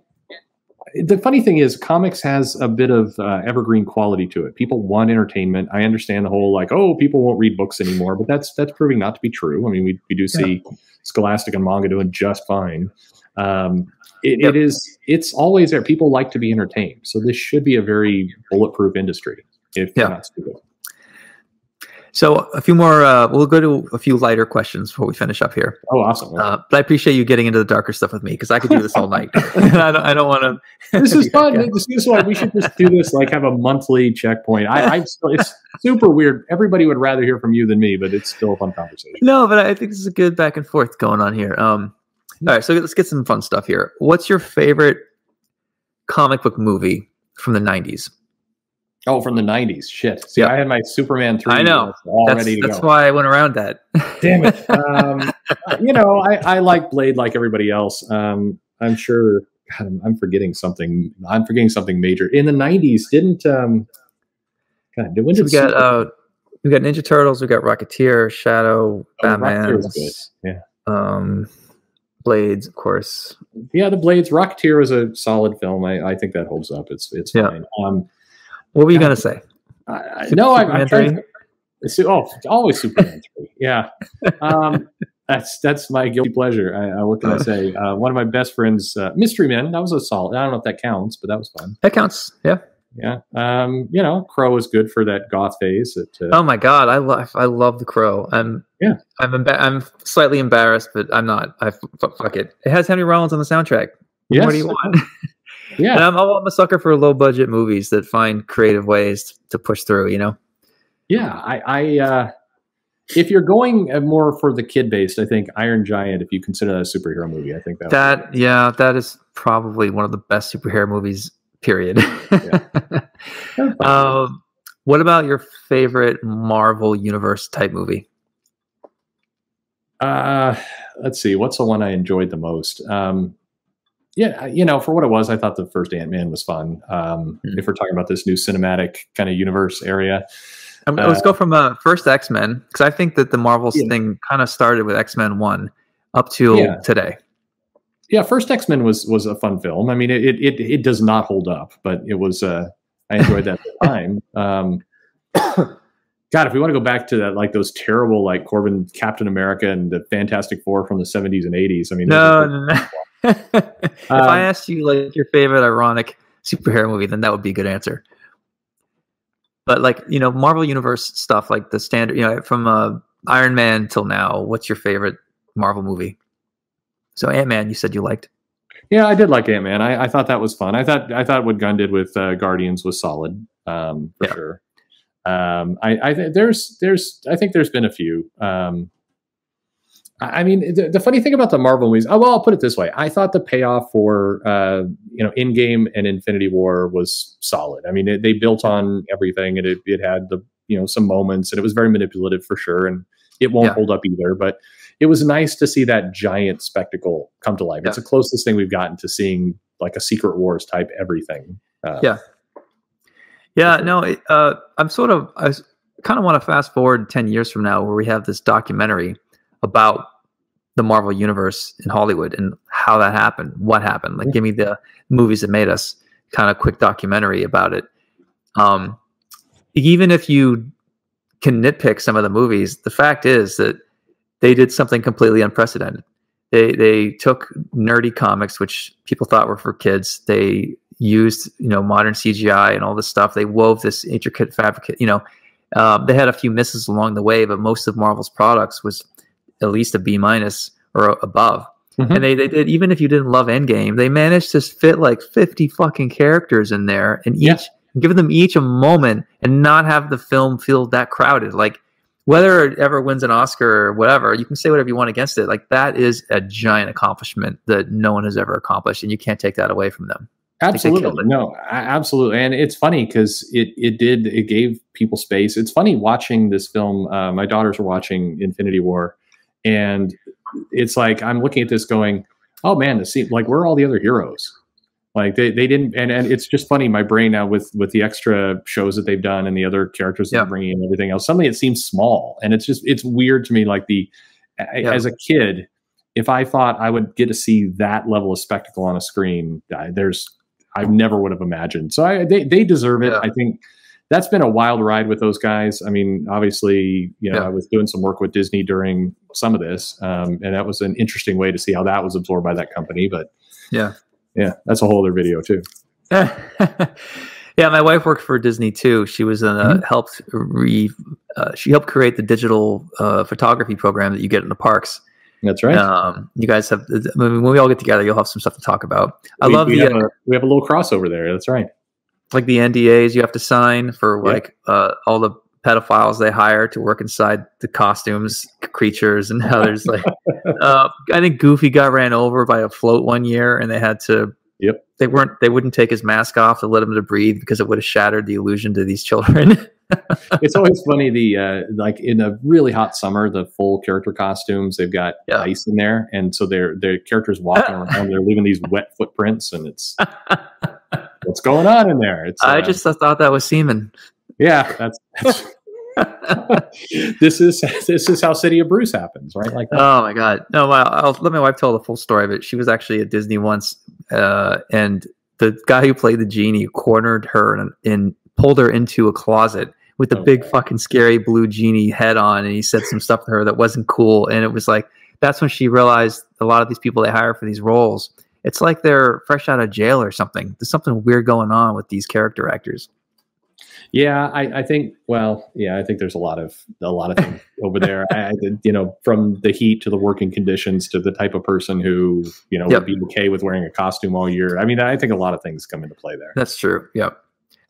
the funny thing is comics has a bit of uh, evergreen quality to it. People want entertainment. I understand the whole like oh people won't read books anymore but that's that's proving not to be true. I mean we, we do see yeah. scholastic and manga doing just fine. Um, it, yep. it is it's always there. People like to be entertained. So this should be a very bulletproof industry if yeah. not stupid so a few more. Uh, we'll go to a few lighter questions before we finish up here. Oh, awesome! Uh, but I appreciate you getting into the darker stuff with me because I could do this all night. I don't, don't want to. This is fun. This is why we should just do this. Like have a monthly checkpoint. I, I still, it's super weird. Everybody would rather hear from you than me, but it's still a fun conversation. No, but I think this is a good back and forth going on here. Um, all right, so let's get some fun stuff here. What's your favorite comic book movie from the '90s? Oh, from the '90s. Shit. See, yep. I had my Superman three. I know. All that's, ready to that's go. why I went around that. Damn it. Um, you know, I, I like Blade like everybody else. Um, I'm sure. God, I'm, I'm, forgetting something. I'm forgetting something major. In the '90s, didn't um, God, when did so we got uh, we got Ninja Turtles, we got Rocketeer, Shadow, oh, Batman. Yeah. Um, Blades, of course. Yeah, the Blades. Rocketeer was a solid film. I, I think that holds up. It's it's yeah. fine. Um, what were you going to say? Uh, no, I, am trying. To, oh, always Superman three. Yeah, um, that's that's my guilty pleasure. I, what can I say? Uh, one of my best friends, uh, Mystery Men. That was a solid. I don't know if that counts, but that was fun. That counts. Yeah. Yeah. Um, you know, Crow is good for that goth phase. It, uh, oh my god, I love I love the Crow. I'm yeah. I'm emba- I'm slightly embarrassed, but I'm not. I f- fuck it. It has Henry Rollins on the soundtrack. Yes. What do you want? Yeah, and I'm, I'm a sucker for low budget movies that find creative ways to push through. You know. Yeah, I, I uh, if you're going more for the kid based, I think Iron Giant. If you consider that a superhero movie, I think that that yeah, that is probably one of the best superhero movies. Period. um, what about your favorite Marvel Universe type movie? Uh, let's see. What's the one I enjoyed the most? Um, yeah, you know, for what it was, I thought the first Ant Man was fun. Um, mm-hmm. If we're talking about this new cinematic kind of universe area, uh, let's go from uh, first X Men because I think that the Marvels yeah. thing kind of started with X Men One up to yeah. today. Yeah, first X Men was was a fun film. I mean, it, it it does not hold up, but it was. Uh, I enjoyed that time. Um, God, if we want to go back to that, like those terrible, like Corbin Captain America and the Fantastic Four from the seventies and eighties. I mean, no, no, no. If um, I asked you like your favorite ironic superhero movie, then that would be a good answer. But like you know, Marvel Universe stuff, like the standard, you know, from uh, Iron Man till now, what's your favorite Marvel movie? So Ant Man, you said you liked. Yeah, I did like Ant Man. I, I, thought that was fun. I thought I thought what Gunn did with uh, Guardians was solid um, for yeah. sure. Um, I, I there's there's I think there's been a few. Um, I mean, the, the, funny thing about the Marvel movies, oh, well, I'll put it this way: I thought the payoff for uh, you know Endgame and Infinity War was solid. I mean, it, they built on everything, and it, it had the you know some moments, and it was very manipulative for sure, and it won't yeah. hold up either. But it was nice to see that giant spectacle come to life. Yeah. It's the closest thing we've gotten to seeing like a Secret Wars type everything. Uh, yeah, yeah. No, uh, I'm sort of I kind of want to fast forward ten years from now, where we have this documentary about the Marvel universe in Hollywood and how that happened, what happened. Like, give me the movies that made us. Kind of quick documentary about it. Um, even if you can nitpick some of the movies, the fact is that they did something completely unprecedented. They they took nerdy comics, which people thought were for kids. They used you know modern CGI and all this stuff. They wove this intricate fabric. You know, um, they had a few misses along the way, but most of Marvel's products was at least a B minus or above. Mm-hmm. And they, they did even if you didn't love Endgame, they managed to fit like 50 fucking characters in there and each yeah. give them each a moment and not have the film feel that crowded. Like whether it ever wins an Oscar or whatever, you can say whatever you want against it. Like that is a giant accomplishment that no one has ever accomplished, and you can't take that away from them. Absolutely, no, absolutely, and it's funny because it it did it gave people space. It's funny watching this film. Uh, my daughters were watching Infinity War, and it's like I'm looking at this going, oh man, the scene like where are all the other heroes? Like they, they didn't, and, and it's just funny. My brain now with with the extra shows that they've done and the other characters yeah. they're bringing and everything else. Suddenly it seems small, and it's just it's weird to me. Like the yeah. as a kid, if I thought I would get to see that level of spectacle on a screen, there's I never would have imagined. So I, they they deserve it. Yeah. I think that's been a wild ride with those guys. I mean, obviously, you know, yeah. I was doing some work with Disney during some of this, um, and that was an interesting way to see how that was absorbed by that company. But yeah, yeah, that's a whole other video too. yeah, my wife worked for Disney too. She was in a, mm-hmm. helped re, uh, she helped create the digital uh, photography program that you get in the parks. That's right. Um, you guys have when we all get together, you'll have some stuff to talk about. I we, love we the have a, we have a little crossover there. That's right like the NDAs you have to sign for like uh, all the pedophiles they hire to work inside the costumes creatures and how there's like uh, I think Goofy got ran over by a float one year and they had to Yep. They weren't they wouldn't take his mask off to let him to breathe because it would have shattered the illusion to these children. it's always funny the uh, like in a really hot summer the full character costumes they've got yeah. ice in there and so their their characters walking around they're leaving these wet footprints and it's what's going on in there? It's, I uh, just thought that was semen. Yeah, that's. that's this is this is how City of Bruce happens, right? Like, that. oh my god, no! Well, I'll let my wife tell the full story of it. She was actually at Disney once, uh, and the guy who played the genie cornered her and, and pulled her into a closet with the big fucking scary blue genie head on, and he said some stuff to her that wasn't cool, and it was like that's when she realized a lot of these people they hire for these roles it's like they're fresh out of jail or something. There's something weird going on with these character actors. Yeah, I, I think. Well, yeah, I think there's a lot of a lot of things over there. I, you know, from the heat to the working conditions to the type of person who you know yep. would be okay with wearing a costume all year. I mean, I think a lot of things come into play there. That's true. Yep.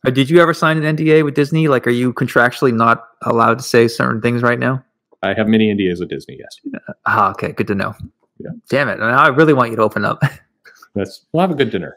Uh, did you ever sign an NDA with Disney? Like, are you contractually not allowed to say certain things right now? I have many NDAs with Disney. Yes. Ah, okay, good to know. Yeah. Damn it! I really want you to open up. That's we'll have a good dinner.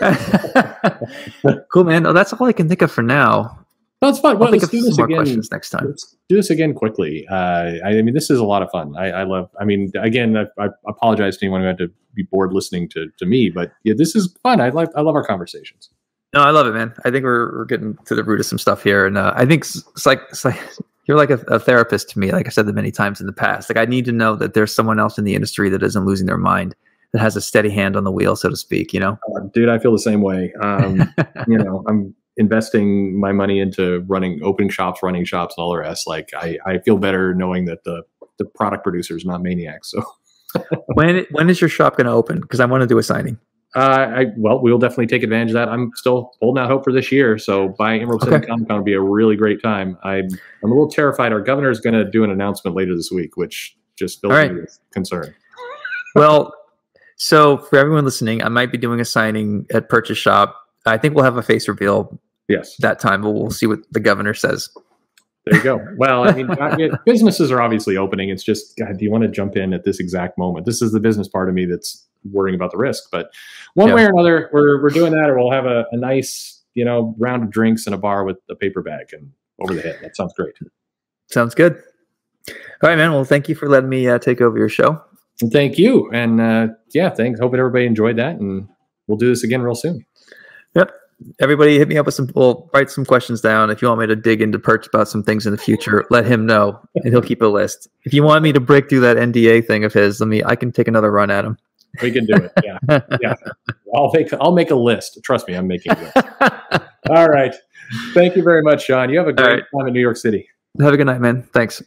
cool, man. Oh, that's all I can think of for now. That's fun. Well, let's do this again. questions next time. Let's do this again quickly. Uh, I, mean, this is a lot of fun. I, I love. I mean, again, I, I, apologize to anyone who had to be bored listening to to me, but yeah, this is fun. I like. I love our conversations. No, I love it, man. I think we're we're getting to the root of some stuff here, and uh, I think it's, it's, like it's like you're like a, a, therapist to me. Like I said that many times in the past. Like I need to know that there's someone else in the industry that isn't losing their mind that has a steady hand on the wheel, so to speak. You know, uh, dude, I feel the same way. Um, you know, I'm investing my money into running opening shops, running shops, and all the rest. Like, I, I feel better knowing that the the product producer is not maniacs. So, when when is your shop going to open? Because I want to do a signing. Uh, I, well, we'll definitely take advantage of that. I'm still holding out hope for this year. So by Emerald City okay. Comic Con will be a really great time. I'm, I'm a little terrified. Our governor is going to do an announcement later this week, which just fills right. me with concern. Well, so for everyone listening, I might be doing a signing at Perch's Shop. I think we'll have a face reveal. Yes. That time, but we'll see what the governor says. There you go. Well, I mean, businesses are obviously opening. It's just, God, do you want to jump in at this exact moment? This is the business part of me that's worrying about the risk. But one yeah. way or another, we're we're doing that, or we'll have a, a nice, you know, round of drinks in a bar with a paper bag and over the head. That sounds great. Sounds good. All right, man. Well, thank you for letting me uh, take over your show. And thank you. And uh, yeah, thanks. Hope everybody enjoyed that, and we'll do this again real soon. Yep. Everybody, hit me up with some. Well, write some questions down. If you want me to dig into Perch about some things in the future, let him know, and he'll keep a list. If you want me to break through that NDA thing of his, let me. I can take another run at him. We can do it. Yeah, yeah. I'll make. I'll make a list. Trust me, I'm making a list. All right. Thank you very much, Sean. You have a great right. time in New York City. Have a good night, man. Thanks.